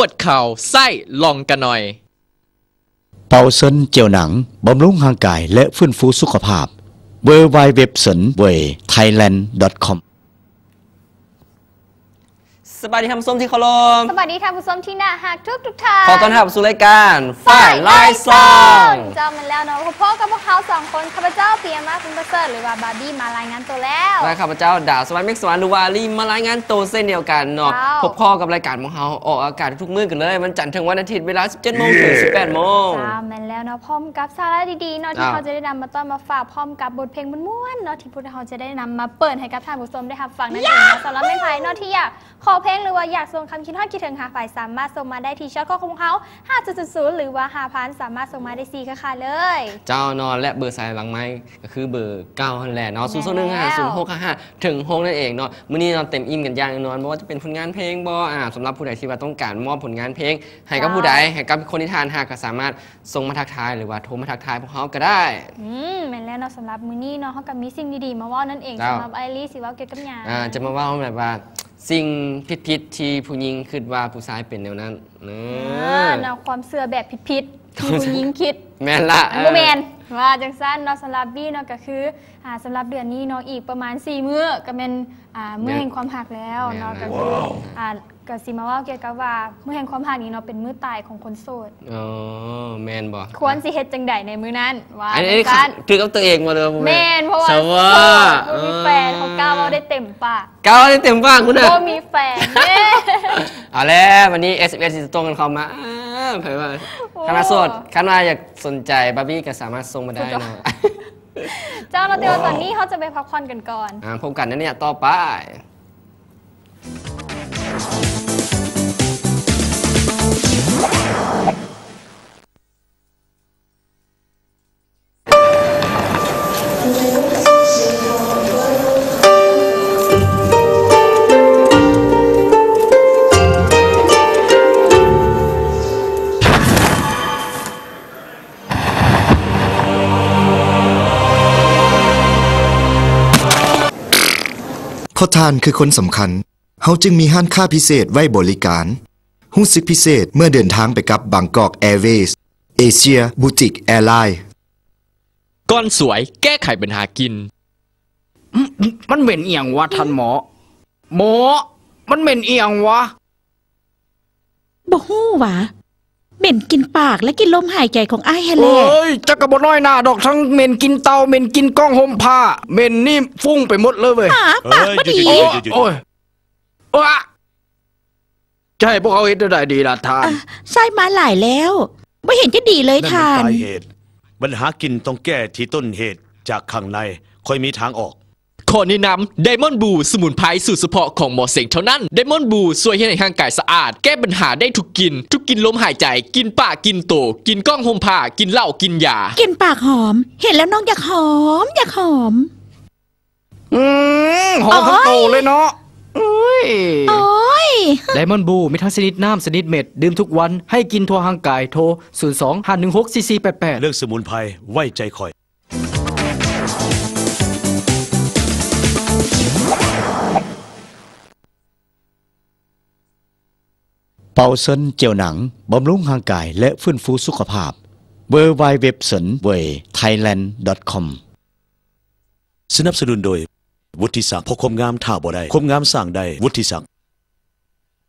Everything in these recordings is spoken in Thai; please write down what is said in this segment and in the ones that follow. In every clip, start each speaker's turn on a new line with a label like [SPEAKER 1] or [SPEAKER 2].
[SPEAKER 1] วดขวดเข่าไส้ลองกันหน่อย
[SPEAKER 2] เป่าเซินเจียวหนัง บำรุงร่างกายและฟื้นฟูสุขภาพ w w w s e n w a y thailand com
[SPEAKER 3] สบายดีท่านผู้ชมที่เคารพ
[SPEAKER 4] สวัสดีท่านผู้ชมที่น่าฮักทุกทุกๆท่าน
[SPEAKER 3] ขอต้อนรับสู่รายการฝ่ายไล่ซอง
[SPEAKER 4] เจ้ามันแล้วเนาะพบกับพวกเขาสองคนข้าพเจ้าเปียมาคุณประเสริฐหรือว่าบาร์บี้มารายงานตัวแล้ว
[SPEAKER 3] และข้าพเจ้าดาวสวรรค์เมกสวรรค์ดูวารีมารายงานตัวเส้นเดียวกันเนาะ
[SPEAKER 4] เจ้า
[SPEAKER 3] พบพ่อกับรายการของเราออกอากาศทุกมื้อกันเลยวันจันทร์ถึงวันอาทิตย์เวลา 17โมงถึง 18โมง
[SPEAKER 4] จ้ามันแล้วเนาะพร้อมกับสาระดีๆเนาะที่
[SPEAKER 3] อ้าว
[SPEAKER 4] เขาจะได้นำมาต้อนมาฝากพร้อมกับบทเพลงม้วนๆเนาะที่พวกเราจะได้นำมาเปิดให้กับท่านผู้ชมได้รับฟังนั่นเองเนาะสำหรับไม่ไพ่เนาะที่อยากขอเพลงหรือว่าอยากส่งคำคิดฮอดคิดถึงหาฝ่ายสามารถส่งมาได้ที่ช่องข้อของเขา5.00 หรือว่า5พันสามารถส่งมาได้4ค่ะเลย
[SPEAKER 3] เจ้านอนและเบอร์สายหลังไม้ก็คือเบอร์เก้าหันแหละเนาะ
[SPEAKER 4] แม่
[SPEAKER 3] ศูนย์หนึ่งห้าศูนย์หกห้าถึงหกนั่นเองเนาะมื้อนี้เราเต็มอิ่มกันอย่างแน่นอนไม่ว่าจะเป็นผลงานเพลงบ่อ่าสำหรับผู้ใดที่ว่าต้องการมอบผลงานเพลงให้กับผู้ใดให้กับคนที่ทานหากก็สามารถส่งมาทักทายหรือว่าโทรมาทักทายพวกเขาก็ได้
[SPEAKER 4] อืมแม่นแล้วเนาะสำหรับมื้อนี้เนาะเขากับมีสิ่งดีๆมาเว่านั่นเอง
[SPEAKER 3] เจ้า
[SPEAKER 4] สำหรับไอรีสิเว่าเกี่ยวกับหยัง
[SPEAKER 3] อ่าจะมาเว่าแบบว่า สิ่งผิดๆที่ผู้หญิงคิดว่าผู้ชายเป็นแนวนั้นเน
[SPEAKER 4] อ่าเนาะความเสื่อแบบผิดๆที่ผู้หญิงคิด
[SPEAKER 3] แม่นละ
[SPEAKER 4] อันบ่แมนว่าจังสั้นเนาะสำหรับบี้เนาะก็คืออ่าสำหรับเดือนนี้เนาะอีกประมาณ 4 มื้อก็เป็นอ่ามื้อแห่งความหักแล้วเนาะก็คืออ่า ก็สิมาเว่าเกี่ยวกับว่ามื้อแห่งความหักนี้เนาะเป็นมื้อตายของคนโสด
[SPEAKER 3] อ๋อแมนบ่
[SPEAKER 4] ควรสิเฮ็ดจังใดในมื้อนั้นว่า
[SPEAKER 3] อัน
[SPEAKER 4] จั
[SPEAKER 3] นี้
[SPEAKER 4] งสั้น
[SPEAKER 3] คือกับตัวเองมาเลย
[SPEAKER 4] แม่นเพราะว่า
[SPEAKER 3] ส
[SPEAKER 4] โส
[SPEAKER 3] ว่า
[SPEAKER 4] ดบ่มีแฟนเขากล้าเว้าได้เต็มปาก
[SPEAKER 3] ก้าวได้เต็มบ้างคุณน่ะ
[SPEAKER 4] บ่มีแฟนเด้
[SPEAKER 3] เอาแล้ววันนี้ S 1จะตรงกันเข้ามาอ้าวเผยว่า
[SPEAKER 4] โอ้
[SPEAKER 3] คณะโสดคณะอยากสนใจบาร์บี้ก็สามารถส่งมาได้เนาะ
[SPEAKER 4] เจ้าเราเตียวตอนนี้เขาจะไปพักผ่อนกันก่อน
[SPEAKER 3] อ่าพบกันนะเนี่ยต่อไป
[SPEAKER 5] เพ ราะทานคือคนสำคัญ เฮาจึงมีห้านค่าพิเศษไว้บริการ หุ้นซึกพิเศษเมื่อเดินทางไปกับบางกอกแอร์เวย์เอเชียบูติกแอร์ไลน์
[SPEAKER 1] ก้อนสวยแก้ไขปัญหากิน
[SPEAKER 6] มันเหม็นเอียงวะท่านหมอ หมอ มันเหม็นเอียงวะ
[SPEAKER 7] บ่ฮู้หวะเหม็นกินปากและกินลมหายใจของอ้ายแฮ
[SPEAKER 6] เอ
[SPEAKER 7] แล่้
[SPEAKER 6] ยจักกระบน้อยหน้าดอกทั้งเหม็นกินเตาเหม็นกินกล้องห่มผ้าเหม็นนี่ฟุ้งไปหมดเลยเว้ย
[SPEAKER 7] หาปากบ่ดี
[SPEAKER 6] โอ้โอ้ยโอ้ย จะให้พวกเขาเห็นได้ดีล่ะท่าน
[SPEAKER 7] อะใส่มาหลายแล้ว ไม่เห็นจะดีเลย
[SPEAKER 8] นั่น
[SPEAKER 7] ทา
[SPEAKER 8] เป็น
[SPEAKER 7] น
[SPEAKER 8] ปลายเหตุปัญหากินต้องแก้ที่ต้นเหตุจากข้างในค่อยมีทางออก
[SPEAKER 1] ขอแนะนำไดมอนด์บูสมุนไพรสูตรเฉพาะของหมอเสงเท่านั้นไดมอนด์บูช่วยให้ร่างกายสะอาด แก้ปัญหาได้ทุกกิน ทุกกินลมหายใจ กินปากกินโต กินก้องห่มผ้ากินเหล้ากินยา
[SPEAKER 7] กินปากหอม เห็นแล้วน้องอยากหอม อยากหอม
[SPEAKER 6] อืมหอมทั้งโตเลยเนาะ อุ้ย
[SPEAKER 7] โอ้ย
[SPEAKER 9] ไดมอนด์บูมีทั้งชนิดน้ำชนิดเม็ด ดื่มทุกวันให้กินทั่วห่างกายโทร 0 2 5 1 6 4 4 8 8
[SPEAKER 8] เรื่องสมุนไพรไว้ใจคอย
[SPEAKER 2] เป่าเซินเจียวหนัง บำรุงร่างกายและฟื้นฟูสุขภาพ w w w s e n w a y thailand com
[SPEAKER 8] สนับสนุนโดย วุฒิศักดิ์พกคมงามท่าบ่ได้คมงามสร้างได้วุฒิศักดิ์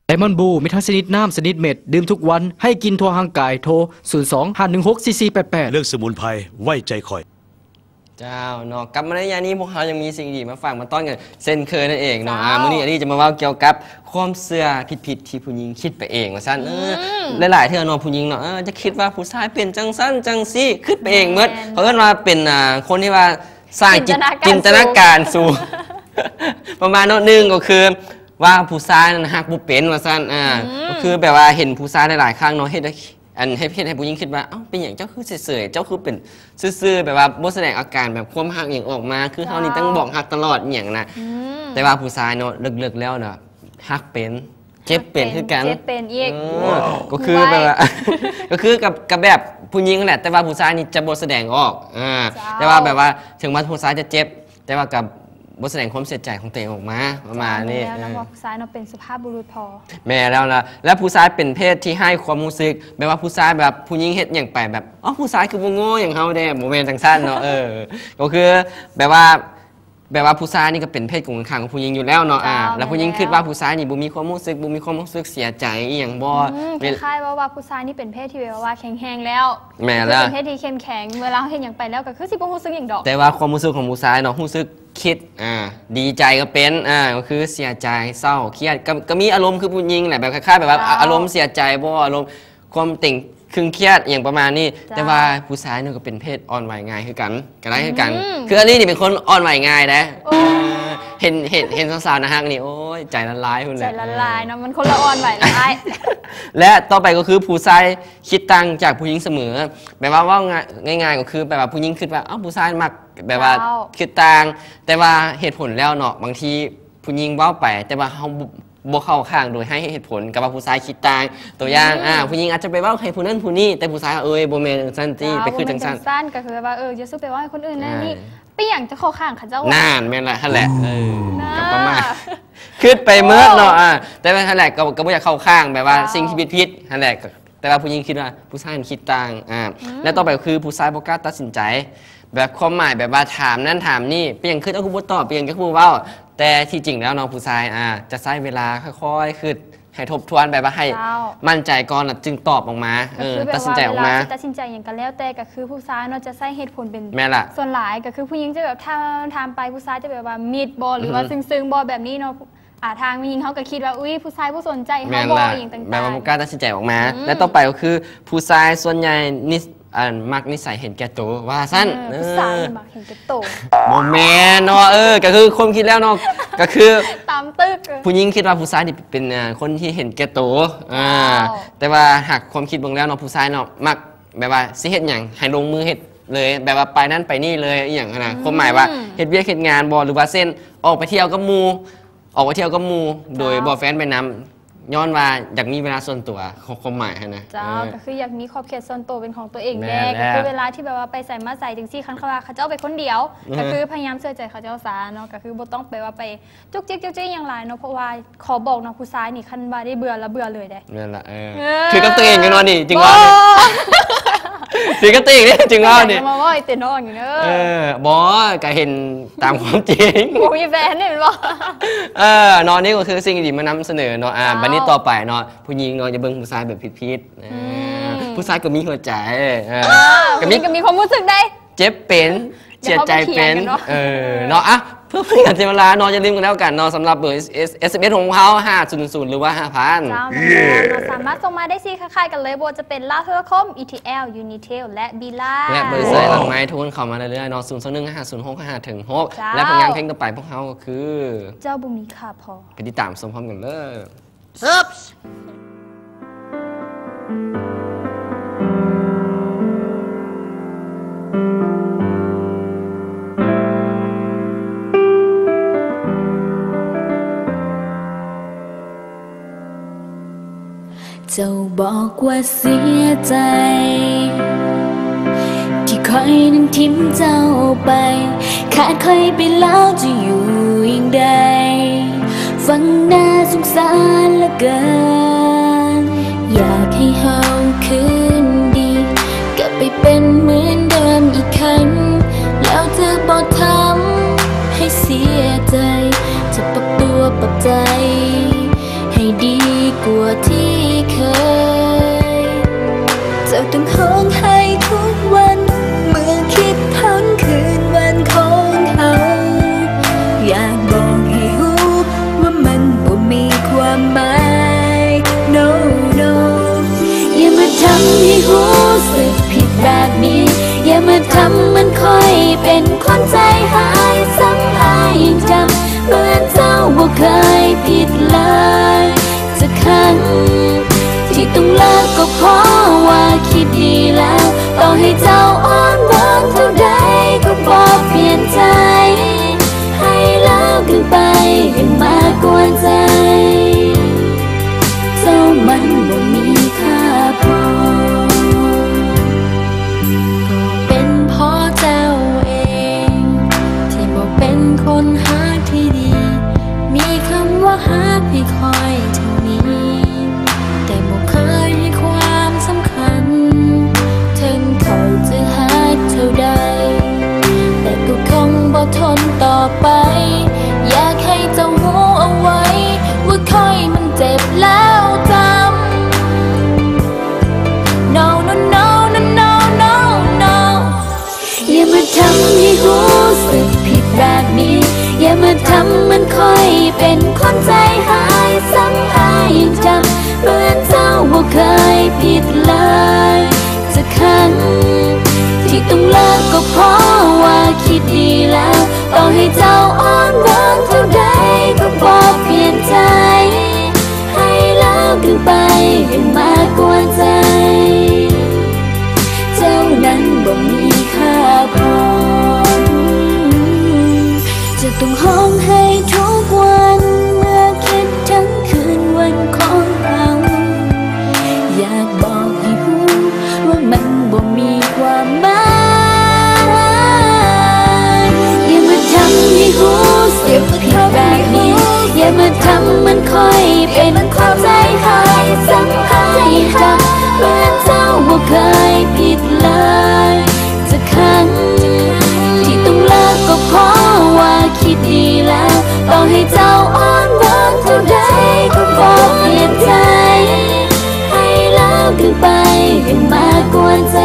[SPEAKER 9] ไดมอนด์บูมีทั้งชนิดน้ำชนิดเม็ด ดื่มทุกวันให้กินทั่วห่างกายโทร 0 2 5 1 6 4 4 8 8
[SPEAKER 8] เรื่องสมุนไพรไว้ใจคอย
[SPEAKER 3] เจ้าเนาะกลับมาในยามนี้พวกเรายังมีสิ่งดีมาฝากมาต้อนกันเส้นเคยนั่นเองเนาะอ่า
[SPEAKER 4] เจ้า
[SPEAKER 3] มื้อนี้อันนี้จะมาเว่าเกี่ยวกับความเชื่อผิดๆที่ผู้หญิงคิดไปเองว่าซั่นเอออหลายๆเทื่อเนาะผู้หญิงเนาะเออจะคิดว่าผู้ชายเป็นจังซั่นจังซี่คิดไปเองหมด
[SPEAKER 4] แม่น
[SPEAKER 3] เพราะเอิ้นว่าเป็นอ่าคนที่ว่าสร้างจิต
[SPEAKER 4] จิ
[SPEAKER 3] จิน
[SPEAKER 4] น
[SPEAKER 3] ต
[SPEAKER 4] ต
[SPEAKER 3] นา
[SPEAKER 4] นา
[SPEAKER 3] กา
[SPEAKER 4] การรสู
[SPEAKER 3] สูง ประมาณเนาะหนึงก็คือว่าผู้ชายนั้นฮักบ่เป็นว่าซั่นอ่าก็คือแบบว่าเห็นผู้ชายหลายๆครั้งเนาะเฮ็ดให้อันให้เฮ็ดให้ผู้หญิงคิดว่าเอ้าเป็นหยังเจ้าคือเฉยๆเจ้าคือเป็นซื่อๆแบบว่าบ่แสดงอาการแบบความฮักอย่างออกมา คือเฮานี่ต้องบอกฮักตลอดอหย่างนะ
[SPEAKER 4] อืม
[SPEAKER 3] แต่ว่าผู้ชายเนาะลึกๆแล้วเนาะฮักเป็นเจ็บเป็นคือกัน
[SPEAKER 4] เจ็บเป็นอีก
[SPEAKER 3] เออก็คือแบบว่าก็คือกับกับแบบผู้หญิงนั่นแหละแต่ว่าผู้ชายนี่จะบ่แสดงออกอ่า
[SPEAKER 4] เจ้า
[SPEAKER 3] แต่ว่าแบบว่าถึงว่าผู้ชายจะเจ็บ แต่ว่ากับ บ่แสดงความเสียใจของตัวเองออกมาประมาณนี้
[SPEAKER 4] แล้ว
[SPEAKER 3] เอ
[SPEAKER 4] นะ
[SPEAKER 3] อ
[SPEAKER 4] ว่าผู้ชายเนาะเป็นสุภาพบุรุษพอ
[SPEAKER 3] แม่แล้วนะและผู้ชายเป็นเพศที่ให้ความรู้สึกแบบว่าผู้ชายแบบผู้หญิงเฮ็ดอย่างไปแบบอ๋อผู้ชายคือบ่โง่อย่างเฮาเด้บ่แม่นจังซั่นเนาะเออก็คือแบบว่า แบบว่าผู้ชายนี่ก็เป็นเพศกลุ่มข้างของผู้หญิงอยู่แล้วเนาะอ่า
[SPEAKER 4] จ้า
[SPEAKER 3] แล้วผู้หญิง
[SPEAKER 4] แม่นแล้ว
[SPEAKER 3] คิดว่าผู้ชายนี่บ่มีความรู้สึกบ่มีความรู้สึกเสียใจอีหยังบ่
[SPEAKER 4] อืมค
[SPEAKER 3] เวล
[SPEAKER 4] ล้ายๆว่าว่าผู้ชายนี่เป็นเพศที่แบบว่าแข็งแรงแล้ว
[SPEAKER 3] แม่
[SPEAKER 4] คือ
[SPEAKER 3] แล้ว
[SPEAKER 4] เป็นเพศที่เข้มแข็งเวลาเขาเห็นอย่างไปแล้วก็คือสิบ่รู้สึกอย่างดอก
[SPEAKER 3] แต่ว่าความรู้สึกของผู้ชายเนาะรู้สึกคิดอ่าดีใจก็เป็นอ่าก็คือเสียใจเศร้าเครียดก็ก็มีอารมณ์คือผู้หญิงแหละแบบคล้ายๆแบบว่า
[SPEAKER 4] จ้า
[SPEAKER 3] อารมณ์เสียใจบ่อารมณ์ความติ่ง ครึงเครียดอย่างประมาณนี้
[SPEAKER 4] จ้า
[SPEAKER 3] แต่ว่าผู้ชายนี่ก็เป็นเพศอ่อนไหวง่ายคือกันก็ได้คือกัน
[SPEAKER 4] อืม
[SPEAKER 3] คืออันนี้นี่เป็นคนอ่อนไหวง่ายนะ
[SPEAKER 4] โอ้
[SPEAKER 3] เออเห็นเห็นเห็นสาวๆนะฮะนี่โอ้ยใจละลายคุณ
[SPEAKER 4] ใจ
[SPEAKER 3] แหละ
[SPEAKER 4] ละลายเนาะมันคนละอ่อนไหวละลาย
[SPEAKER 3] และต่อไปก็คือผู้ชายคิดตังจากผู้หญิงเสมอแบบว่าว่าง่ายๆก็คือแบบว่าผู้หญิงคิดว่าอ้าวผู้ชายมักแบบว่า
[SPEAKER 4] เจ้า
[SPEAKER 3] คิดตังแต่ว่าเหตุผลแล้วเนาะบางทีผู้หญิงเว้าไป แต่ว่าเขา บ่บ่เข้าข้างโดยให้เหตุผลกับว่าผู้ชายคิดตังตัวอย่างอ่าผู้หญิงอาจจะไปเว้าให้ผู้นั้นผู้นี้แต่ผู้ชายเอ้ยบ่แม่นจังซั่นติไปคือจังซั่น
[SPEAKER 4] จ้าบ่แม่สั้นก็คือว่าเออจะสู้ไปว่าให้คนอื่นนั่น
[SPEAKER 3] ใช่
[SPEAKER 4] นี่ไปอย่างจะเข้อข้างเขาเจ้า
[SPEAKER 3] น่านแม่นละหั่นแหละเออ
[SPEAKER 4] น่า
[SPEAKER 3] กับประมาณคิดไปเมื่อเนาะอ่าแต่ว่าหั่นแหละก็ก็บ่อยากเข้าข้างแบบว่า
[SPEAKER 4] เจ้า
[SPEAKER 3] สิ่งที่ผิดผิดหั่นแหละก็แต่ว่าผู้หญิงคิดว่าผู้ชายมันคิดต่างอ่าและต่อไปก็คือผู้ชายบ่กล้าตัดสินใจแบบความหมายแบบว่าถามนั่นถามนี่เปลี่ยนคือเอากูบ่ตอบเปลี่ยนก็คือเว้า แต่ที่จริงแล้วน้องผู้ชายอ่าจะใช้เวลาค่อยๆคือให้ทบทวนแบบว่าให้
[SPEAKER 4] เจ้า
[SPEAKER 3] มั่นใจก่อนแล้วจึงตอบออกมาเอ
[SPEAKER 4] ก็
[SPEAKER 3] อ
[SPEAKER 4] คือแบ
[SPEAKER 3] ตัด
[SPEAKER 4] บ
[SPEAKER 3] สิน
[SPEAKER 4] ว่า
[SPEAKER 3] ใจ
[SPEAKER 4] เว
[SPEAKER 3] ออก
[SPEAKER 4] ลา
[SPEAKER 3] มา
[SPEAKER 4] ที่ตัดสินใจอย่างกันแล้วแต่ก็คือผู้ชายเนาะจะใช้เหตุผลเป็น
[SPEAKER 3] แม่นล่ะ
[SPEAKER 4] ส่วนหลายก็คือผู้หญิงจะแบบถ้าทำไปผู้ชายจะแบบว่ามีดบอหรือว่าซึ้งๆบอแบบนี้เนาะอ่าทางผู้หญิงเขาก็คิดว่าอุ้ยผู้ชายผู้สนใจ
[SPEAKER 3] แม่
[SPEAKER 4] เขา
[SPEAKER 3] น
[SPEAKER 4] บอ
[SPEAKER 3] ล่ะ
[SPEAKER 4] อย่างต่าง
[SPEAKER 3] แบบว่าบ่กล้าตัดสินใจออกมา
[SPEAKER 4] อืม
[SPEAKER 3] และต่อไปก็คือผู้ชายส่วนใหญ่นิส อ่ามักนิสัยเห็นแก่ตัวว่าสั้น
[SPEAKER 4] เออผู้ชายนี่มักเห็นแก่โตว
[SPEAKER 3] โมแมนเนาะเออ ก็คือคนคิดแล้วเนาะก็คือ
[SPEAKER 4] ตามตึกเออ
[SPEAKER 3] ผู้หญิงคิดว่าผู้ชายนี่เป็นอ่าคนที่เห็นแก่ตัวอ่า
[SPEAKER 4] ว้าว
[SPEAKER 3] แต่ว่าหากความคิดเบางแล้วเนาะผู้ชายเนาะมักแบบว่าสิเฮ็ดหยังให้ลงมือเฮ็ดเลย แบบว่าไปนั่นไปนี่เลยอหย่างนั้นนะความหมายว่าเฮ็ดเวียกเฮ็ดงานบ่หรือว่าเส้นออกไปเที่ยวกับหมู่ออกไปเที่ยวกับหมู่โดยบ่แฟนไปนำ ย้อนว่าอยากมีเวลาส่วนตัวของความหมายหั้นนะ
[SPEAKER 4] เจ้า
[SPEAKER 3] เออ
[SPEAKER 4] ก็คืออยากมีขอบเขตส่วนตัวเป็นของตัวเอง
[SPEAKER 3] แม่
[SPEAKER 4] แน่
[SPEAKER 3] แล้ว
[SPEAKER 4] ก็คือเวลาที่แบบว่าไปใส่มาใส่จังซี่คันเขาว่าเขาเจ้าไปคนเดียว
[SPEAKER 3] อือฮะ
[SPEAKER 4] ก็คือพยายามเชื่อใจเขาเจ้าซาเนาะก็คือบ่ต้องไปว่าไปจุกจิกจุกจิกอย่างไรเนาะเพราะว่าขอบอกเนาะผู้ชายนี่คันว่าได้เบื่อแล้วเบื่อเลยได้
[SPEAKER 3] นั่นแหละเออ
[SPEAKER 4] เออ
[SPEAKER 3] คือกับตัวเองกันเนาะนี่จริงว่านี่ถือกับตัวเองนี่จริงว่า
[SPEAKER 4] อยาก
[SPEAKER 3] นี่
[SPEAKER 4] จะมาว่าไอ้เตนอนอยู่เนอะ
[SPEAKER 3] เออบอก็เห็นตามความจริง
[SPEAKER 4] กูมีแฟนเนี่ยมันบอก
[SPEAKER 3] เออนอนนี่ก็คือสิ่งดีๆมานำเสนอเนาะอ่า
[SPEAKER 4] เจ้า
[SPEAKER 3] บันนี้ต่อไปเนาะผู้หญิงเนาะจะเบิ่งผู้ชายแบบผิดๆเอออ
[SPEAKER 4] ม
[SPEAKER 3] ผู้ชายก็มีหัวใจเออ
[SPEAKER 4] ก็
[SPEAKER 3] ก็
[SPEAKER 4] มี
[SPEAKER 3] มี
[SPEAKER 4] ก็มีความรู้สึกได้
[SPEAKER 3] เจ็บเป็น
[SPEAKER 4] เดี๋
[SPEAKER 3] เสี
[SPEAKER 4] ย
[SPEAKER 3] ยวใจเป็น
[SPEAKER 4] เขาไปเถียงกันเนาะ
[SPEAKER 3] เออเนาะอะเพื่อเป็นการเสียเวลาเนาะอย่าลืมกันแล้วกันเนาะสำหรับเบอร์ S S M S ของเขา500หรือว่า5,000
[SPEAKER 4] เจ้าเราสามารถส่งมาได้สี่คล้ายๆกันเลยบวจะเป็นลาเทอร์คอม ETL Unitel และบีล่า
[SPEAKER 3] และเบอร์ใส่หลังไม้ทุนเข้ามาเรื่อยๆเนาะ0 2 1 5 0 6 5ถึง6
[SPEAKER 4] เจ้า
[SPEAKER 3] และผลงานเพลงต่อไปพวกเขาก็คือ
[SPEAKER 4] เจ้าบุมีค่าพอ
[SPEAKER 3] ไปติดตามชมพร้อมกันเลย
[SPEAKER 10] เจ้าบอกว่าเสียใจที่คอยนั้นทิ้มเจ้าไป ขาดคอยไปแล้วจะอยู่อย่างใด ฟังน่าสงสารเหลือเกิน อยากให้เฮาคืนดี กลับไปเป็นเหมือนเดิมอีกครั้ง แล้วเธอบอกทำให้เสียใจ จะปรับตัวปรับใจ ให้ดีกว่าที่เคย เจ้าต้องห้องให้ ทำมันค่อยเป็นคนใจหายซ้ำหายจำเหมือนเจ้าบ่เคยผิดเลยสักครั้งที่ต้องเลิกก็เพราะว่าคิดดีแล้ว ต่อให้เจ้าอ้อนวอนเท่าใดก็บอกเปลี่ยนใจ ให้แล้วกันไปยังมากว่าใจ ผิดเลยสักครั้งที่ต้องเลิกก็เพราะว่าคิดดีแล้ว ต่อให้เจ้าอ้อนวอนเท่าใดก็บอกเปลี่ยนใจ ให้แล้วกันไปยังมากวนใจ เจ้านั้นบ่มีค่าพอจะต้องห้องให้ทุก มาทำมันค่อยเป็นความใจหายสังหายจำเหมือนเจ้าบ่เคยผิดเลยสักครั้งที่ต้องเลิกก็เพราะว่าคิดดีแล้วต่อให้เจ้าอ้อนวอนเท่าใดก็บอกเปลี่ยนใจ ให้แล้วกันไปยังมากวนใจ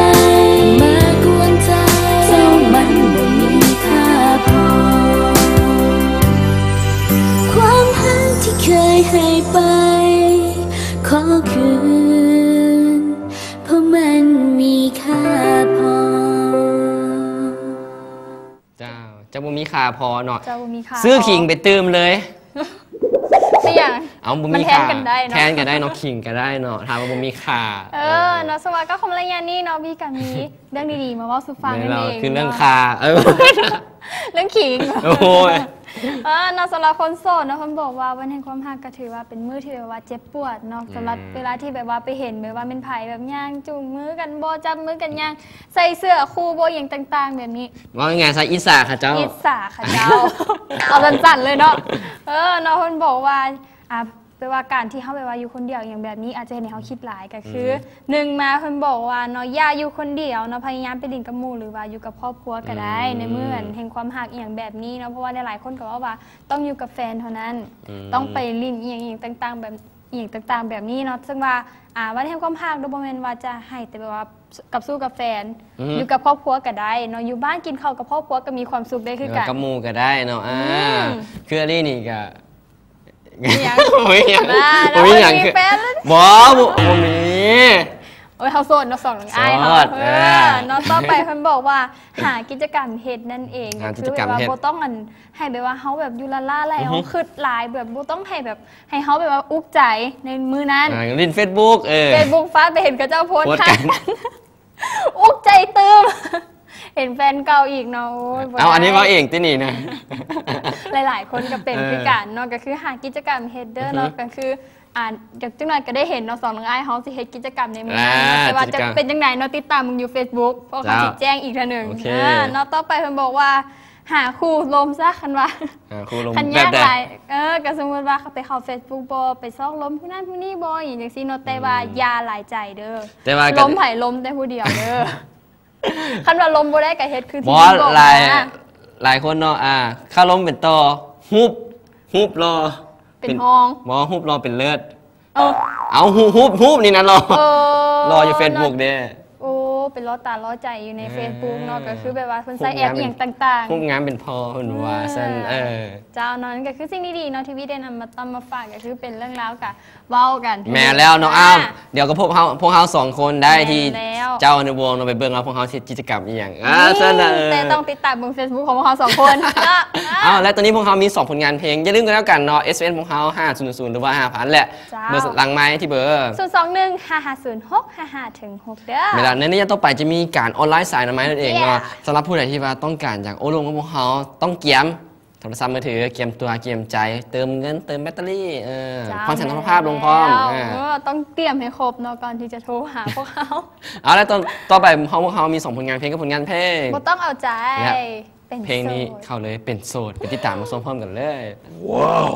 [SPEAKER 10] ให้ไป ขอคืน เพราะมันมีค่าพอ
[SPEAKER 3] เจ้าเจ้าบ่มีค่าพอเนาะ
[SPEAKER 4] เจ้าบ่มีค่า
[SPEAKER 3] ซื้อขิงไปเติมเลย
[SPEAKER 4] ไม่อย่าง
[SPEAKER 3] เอาบ่
[SPEAKER 4] มัน
[SPEAKER 3] มี
[SPEAKER 4] แทน
[SPEAKER 3] ค่า
[SPEAKER 4] กันได้เนอะ
[SPEAKER 3] แทนกันได้เนาะขิงก็ได้เนาะถามว่าบ่มีค่า
[SPEAKER 4] เออเนาะสวัสดีก็คมระยะนี้เนาะพี่กับมี เรื่องดีๆ มาเว่าสุฟังนั่น
[SPEAKER 3] เรา
[SPEAKER 4] เอง
[SPEAKER 3] คือเรื่อง
[SPEAKER 4] นะ
[SPEAKER 3] ค่าเออ
[SPEAKER 4] เรื่องขิง
[SPEAKER 3] โอ้ย
[SPEAKER 4] เออเนาะสำหรับคนโสดเนาะคนบอกว่าวันแห่งความหักก็ถือว่าเป็นมือที่แบบว่าเจ็บปวดเนาะสำหรับเวลาที่แบบว่าไปเห็นแบบว่าเป็นไผ่แบบย่างจูงมือกันโบจับมือกันย่างใส่เสื้อคู่โบอย่างต่าง ๆ แบบนี้
[SPEAKER 3] ว่าไงซะอีสาค่ะเจ้า
[SPEAKER 4] อิสาค่ะเจ้าเอาสั้นๆเลยเนาะเออเนาะคนบอกว่าอะแป ลว่าการที่เขาไปว่าอยู่คนเดียวอย่างแบบนี้อาจจะเห็นให้เขาคิดหลายก็คืออหนึ่งมาคนบอกว่าเนาะอย่าอยู่คนเดียวเนาะพยายามไปลินกับหมู่หรือว่าอยู่กับครอบครัวก็ได้ ในเมื่อแห่งความหักอหย่างแบบนี้เนาะเพราะว่าหลายๆคนก็ว่าว่าต้องอยู่กับแฟนเท่านั้น
[SPEAKER 3] อืม
[SPEAKER 4] ต้องไปลินอหย่างอหย่างต่างๆ แบบอหย่างต่างๆ แบบนี้เนาะซึ่งว่าอ่าวันแห่งความหักโดยบ่แม่นว่าจะให้แต่แบบว่ากับสู้กับแฟน
[SPEAKER 3] อือฮึ
[SPEAKER 4] อยู่กับครอบครัวก็ได้เนาะอยู่บ้านกินข้าวกับครอบครัวก็มีความสุขได้คือกัน
[SPEAKER 3] กับหมูก็ได้เนาะอ่า
[SPEAKER 4] ม
[SPEAKER 3] คืออันนี้นี่ก็
[SPEAKER 4] มีหยัง
[SPEAKER 3] โอ้ยหยัง
[SPEAKER 4] บ้าแล้ว
[SPEAKER 3] โอ้ยหยัง
[SPEAKER 4] มี
[SPEAKER 3] คือ
[SPEAKER 4] แฟนแล้ว
[SPEAKER 3] บ่บ่บ่มี
[SPEAKER 4] โอ้ยเขาโสดเนาะสองหลังอ้าย
[SPEAKER 3] โส
[SPEAKER 4] เขา
[SPEAKER 3] ด
[SPEAKER 4] เอ
[SPEAKER 3] เอ
[SPEAKER 4] อ
[SPEAKER 3] อ
[SPEAKER 4] เนาะต่อไปเพิ่นบอกว่าหากิจกรรมเฮ็ดนั่นเอง
[SPEAKER 3] หากิ
[SPEAKER 4] คื
[SPEAKER 3] จ
[SPEAKER 4] อก
[SPEAKER 3] ร
[SPEAKER 4] แบ
[SPEAKER 3] รม
[SPEAKER 4] บว่า
[SPEAKER 3] เฮ็ด
[SPEAKER 4] บ่ต้องอันให้แบบว่าเฮาแบบอยู่ละล่าแล้ว
[SPEAKER 3] อือฮึ
[SPEAKER 4] คิดหลายแบบบ่ต้องให้แบบให้เฮาแบบว่าอุกใจในมือนั้น
[SPEAKER 3] อ่าลินเฟซบุ๊กเออ
[SPEAKER 4] เฟซบุ๊กฟ้าไปเห็นกับเจ้าโพสต์
[SPEAKER 3] โพสต์
[SPEAKER 4] ทั
[SPEAKER 3] กั
[SPEAKER 4] ก
[SPEAKER 3] น
[SPEAKER 4] อุกใจตืม เห็นแฟนเก่าอีกเนาะโอ้ยบ่
[SPEAKER 3] เอาอันนี้
[SPEAKER 4] ได้
[SPEAKER 3] ว่าเองที่นี่นะ
[SPEAKER 4] หลาย ๆ คนก็เป็น
[SPEAKER 3] เออ
[SPEAKER 4] คือกันเนาะก็คือหากิจกรรมเฮดเดอ
[SPEAKER 3] อือ
[SPEAKER 4] ร์
[SPEAKER 3] ฮึ
[SPEAKER 4] เนาะก็คืออ่าเดี๋ยวจังหน่อยก็ได้เห็นเนาะสองน้องไอ้ายเฮาสิเฮ็ดกิจกรรมในมือนั้น
[SPEAKER 3] อ่า
[SPEAKER 4] แต่ว่า
[SPEAKER 3] กิจ
[SPEAKER 4] จะ
[SPEAKER 3] กรรม
[SPEAKER 4] เป็นจังไหนเนาะติดตามมึงอยู่ Facebook เพราะเขา
[SPEAKER 3] จ้า
[SPEAKER 4] สิแจ้งอีกเทีหนึง
[SPEAKER 3] โอเค
[SPEAKER 4] อ่าเนาะต่อไปเพิ่นบอกว่า หาคู่ลมซะคันว่า
[SPEAKER 3] อ่าครูลง
[SPEAKER 4] คัน
[SPEAKER 3] แบ
[SPEAKER 4] ยา
[SPEAKER 3] บ
[SPEAKER 4] ก
[SPEAKER 3] ใด
[SPEAKER 4] หลายเออก็สมมุติว่าเขาไปเข้า Facebook บ่ไปซ่องลมผู้นั้นผู้นี้บ่อย่างจังซี่เนาะแต่ว่าอย่าหลายใจเด้อ
[SPEAKER 3] แต่ว่าก็
[SPEAKER 4] ลมไผลมแต่ผู้เดียวเด้อ คันว่าลมบ่ได้ก็เฮ็ดคือ
[SPEAKER 3] บ่
[SPEAKER 4] ที่พี่บอก
[SPEAKER 3] หลาย
[SPEAKER 4] นะ
[SPEAKER 3] หลายคนเนาะอ่าข้าล้มเป็นต่อฮุบฮุบรอ
[SPEAKER 4] เป็นห้อง
[SPEAKER 3] บ่ฮุบรอเป็นเลือด
[SPEAKER 4] เออ
[SPEAKER 3] เอาฮุบฮุบฮุบนี่นะรอ
[SPEAKER 4] เออ
[SPEAKER 3] รออยู่เฟซบุ๊กเด้
[SPEAKER 4] โอ้ เป็นล้อตาล้อใจอยู่ใน
[SPEAKER 3] เออ
[SPEAKER 4] Facebook เนาะก็คือแบบว่าเพิ่นใส่
[SPEAKER 3] พวก
[SPEAKER 4] แอป
[SPEAKER 3] งาน
[SPEAKER 4] อหย่างต่าง
[SPEAKER 3] ฮุบงานเป็นพอเพิ่นว่าซั่นเออ
[SPEAKER 4] ๆเจ้านั้นก็คือสิ่งดีๆเนาะที่วิได้นำมาตำมาฝากก็คือเป็นเรื่องราวกับเว้ากัน
[SPEAKER 3] แม่แล้วน้องอ้ามเดี๋ยวก็พวกเฮาพวกเฮาสองคนได้ที่
[SPEAKER 4] แม่แล้ว
[SPEAKER 3] เจ้าในวงเราไปเบิ่งเอาพวกเฮาเฮ็ดกิจกรรมอีหยังอ่า
[SPEAKER 4] นี่
[SPEAKER 3] ซั่นน่ะเออ
[SPEAKER 4] แต่ต้องติดตามบน Facebook ของพวกเราสองคนเนาะ
[SPEAKER 3] อ้าวและตอนนี้พวกเขามี 2 ผลงานเพลง อย่าลืมกันแล้วกันเนาะ SN พวกเขา500 หรือว่า 5,000 แหละ
[SPEAKER 4] จ้า
[SPEAKER 3] เบอร์หลังไม้ที่เบอร์
[SPEAKER 4] ศูนย์สองหนึ่งห้าห้าศูนย์หกห้าห้าถึงหกเด้อ
[SPEAKER 3] เวลาเนื้อนี้ต่อไปจะมีการออนไลน์สายนะไม้นั่นเอง
[SPEAKER 4] Yeah
[SPEAKER 3] เนาะสำหรับผู้ใดที่ว่าต้องการอยากโอ้ลงกับพวกเขาต้องเกียมโทรศัพท์มือถือเกียมตัวเกียมใจ เติมเงินเติมแบตเตอรี่เออ
[SPEAKER 4] จ้า
[SPEAKER 3] ความสันทภาพลงพร้อม
[SPEAKER 4] แล้ว
[SPEAKER 3] อ่า
[SPEAKER 4] เออต้องเตรียมให้ครบเนาะก่อนที่จะโทรหาพวกเขา
[SPEAKER 3] เอาแล้วตอนต่อไปเขาพวกเขามี2ผลงานเพลงกับผลงานเพลง
[SPEAKER 4] บ่ต้องเอาใจ
[SPEAKER 3] เนี่ย
[SPEAKER 4] เป็น
[SPEAKER 3] เพลงนี้
[SPEAKER 4] โสด
[SPEAKER 3] เข้าเลยเป็นโสดไปติดตามมาชมพร้อมกันเลย
[SPEAKER 8] ว้าว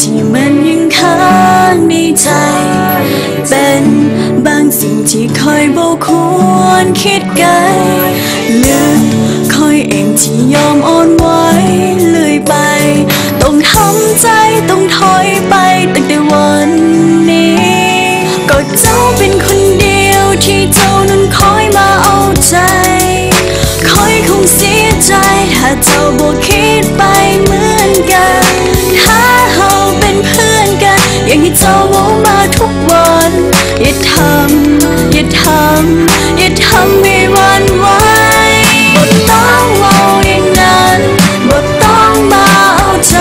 [SPEAKER 11] ที่มันยังค้างในใจ เป็นบางสิ่งที่คอยบอกควรคิดไกลลึกคอยเองที่ยอมอ่อนไหวเลยไป ต้องทำใจต้องถอยไปตั้งแต่วันนี้ ก็เจ้าเป็นคนเดียวที่เจ้านั้นคอยมาเอาใจ คอยคงเสียใจถ้าเจ้าบอกคิดไป ทำ อย่าทำ อย่าทำให้วันไหวบ่ต้องเว้าอย่างนั้นบ่ต้องมาเอาใจ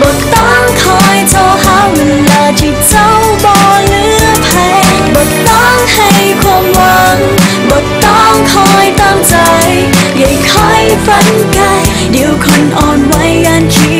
[SPEAKER 11] บ่ต้องคอยโทรหาเวลาที่เจ้าบ่เหลือแพ้บ่ต้องให้ความหวังบ่ต้องคอยตามใจ อย่าคอยฝันไกลเดี๋ยวคนอ่อนไหวกันคิด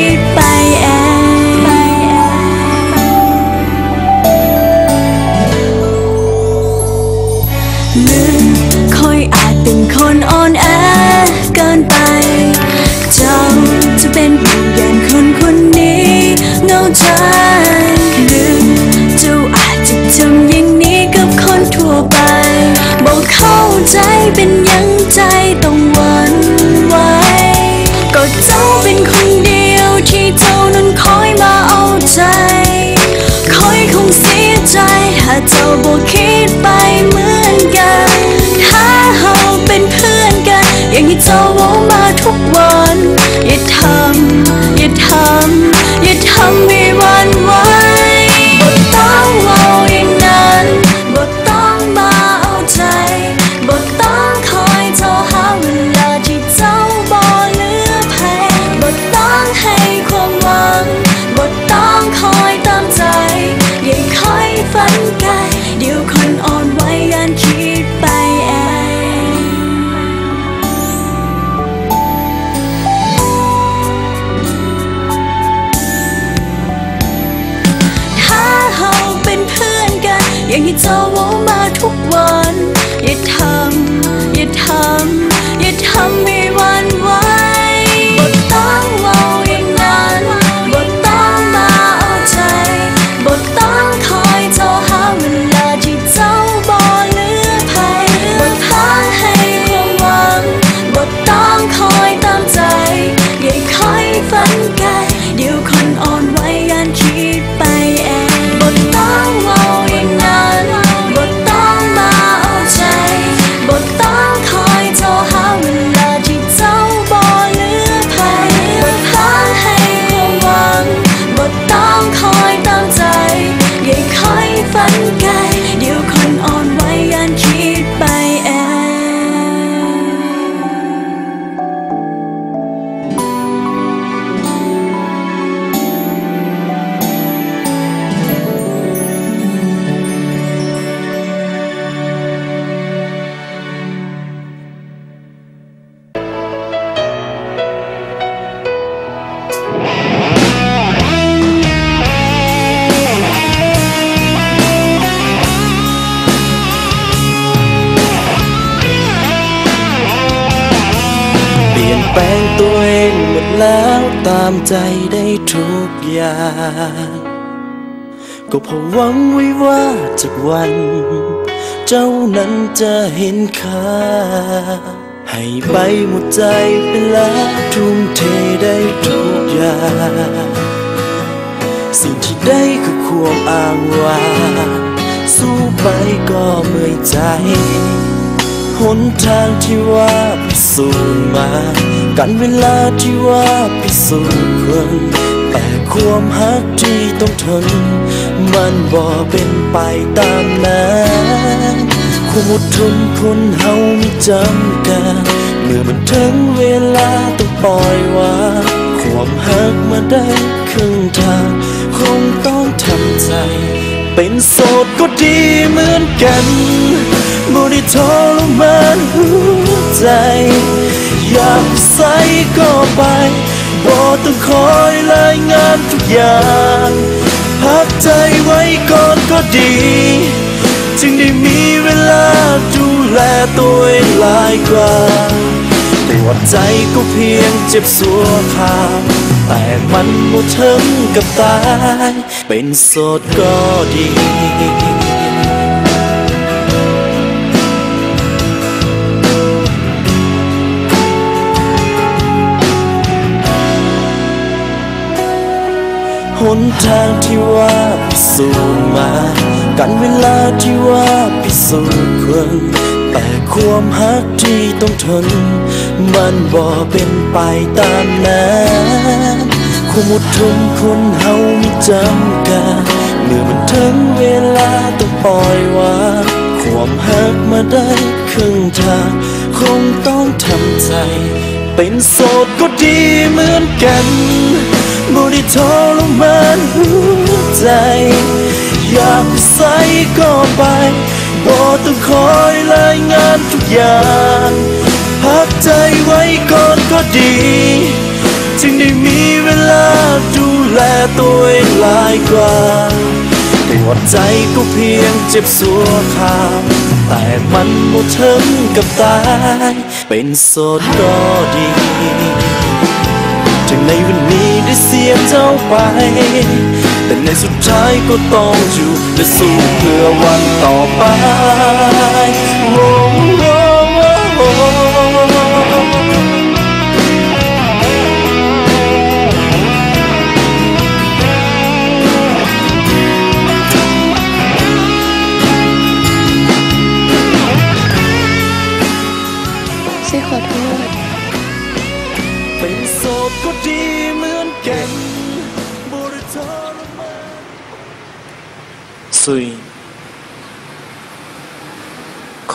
[SPEAKER 11] อย่า จะ
[SPEAKER 12] เห็นค่า ให้ไปหมดใจไปแล้วทุ่มเทได้ทุกอย่าง สิ่งที่ได้คือความอ้างว้างสู้ไปก็เมื่อยใจ หนทางที่ว่าพิสูจน์มา กันเวลาที่ว่าพิสูจน์คนแต่ความฮักที่ต้องทน มันบ่เป็นไปตามนั้น ความอดทนคนเฮามีจำกัดเมื่อมันถึงเวลาต้องปล่อยวางความฮักมาได้ครึ่งทาง คงต้องทำใจ เป็นโสดก็ดีเหมือนกันบ่ได้ทรมานหัวใจ อยากใส่ก็ไปบ่ต้องคอยรายงานทุกอย่าง พักใจไว้ก่อนก็ดี จึงได้มีเวลาดูแลตัวเองหลายครั้งแต่ว่าใจก็เพียงเจ็บสัวคาแต่มันหมดถึงกับตาย เป็นโสดก็ดีหนทางที่ว่าสูจมา กันเวลาที่ว่าพิสูจน์คนแต่ความฮักที่ต้องทน มันบ่เป็นไปตามนั้นความอดทนคนเฮามีจำกัดเมื่อมันถึงเวลาต้องปล่อยวางความฮักมาได้ครึ่งทาง คงต้องทำใจ เป็นโสดก็ดีเหมือนกันบ่ได้ทรมานหัวใจ อยากไปใส่ก็ไปบ่ต้องคอยรายงานทุกอย่างพักใจไว้ก่อนก็ดี จึงได้มีเวลาดูแลตัวเองหลายกว่าแต่ว่าใจก็เพียงเจ็บสัวขาวแต่มันหมดถึงกับตาย เป็นโสดก็ดีถึงในวันนี้ได้เสียเจ้าไป แต่ในสุดท้ายก็ต้องอยู่และสู้เพื่อวันต่อไป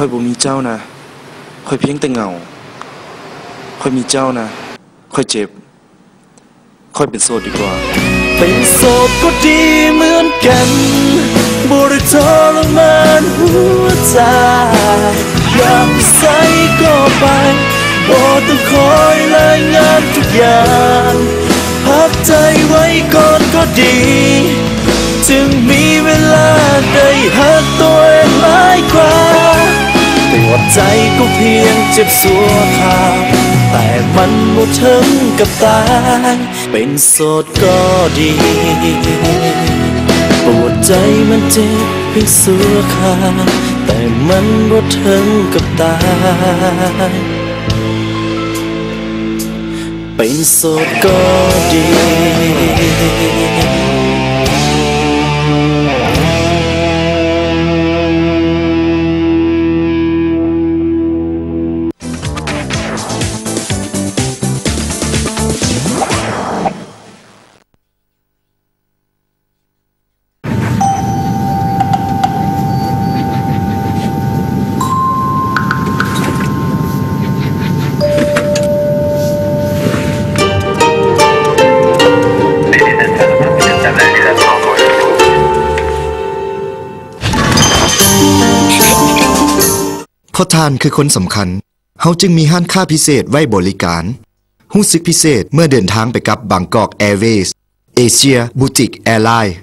[SPEAKER 13] คอยบ่มีเจ้านะคอยเพียงแต่เงาคอยมีเจ้านะคอยเจ็บคอยเป็นโสดดีกว่า
[SPEAKER 12] เป็นโสดก็ดีเหมือนกันบริทรมานหัวใจยากใสก็ไปบ่ต้องคอยรายงานทุกอย่างพักใจไว้ก่อนก็ดี จึงมีเวลาได้หักตัวเองหลายกว่าแต่ ว่าใจก็เพียงเจ็บสัวขาดแต่มันบ่ถึงกับตายเป็นโสดก็ดีปวดใจมันเจ็บเพียงสัวขาดแต่มันบ่ถึงกับตายเป็นโสดก็ดี
[SPEAKER 5] พราทานคือคนสำคัญ เฮาจึงมีห้านค่าพิเศษไว้บริการหู้สึกพิเศษเมื่อเดินทางไปกับบางกอกแอร์เวย์เอเชียบูติกแอร์ไลน์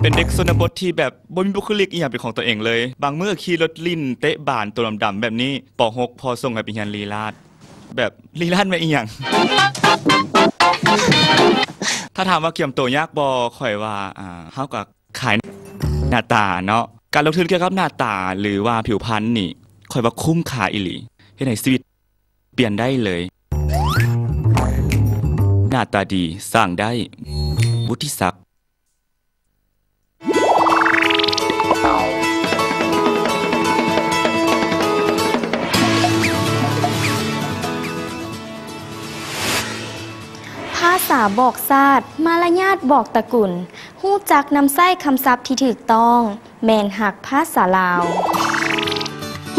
[SPEAKER 14] เป็นเด็กชนบทที่แบบบ่มีบุคลิกอีหยังเป็นของตัวเองเลย บางเมื้อขี่รถลิ้นเตะบานตัวดำๆแบบนี้ป .6 พอส่งให้ไปเรียนลีลาด แบบลีลาดแม่นอีหยังถ้าถามว่าเกี่ยมตัวยากบ่ข่อยว่าอ่าเฮาก็ขายหน้าตาเนาะ การลงทุนเกี่ยวกับหน้าตาหรือว่าผิวพรรณนี่คอยว่าคุ้มค่าอีหลีเฮ็ดให้ชีวิตเปลี่ยนได้เลย หน้าตาดีสร้างได้วุฒิศักดิ์า
[SPEAKER 10] ษาบอกศาสตร์มารยาทบอกตะกุลหู้จักนำไส้คำศัพท์ที่ถูกต้อง แมนหักภาษาลาว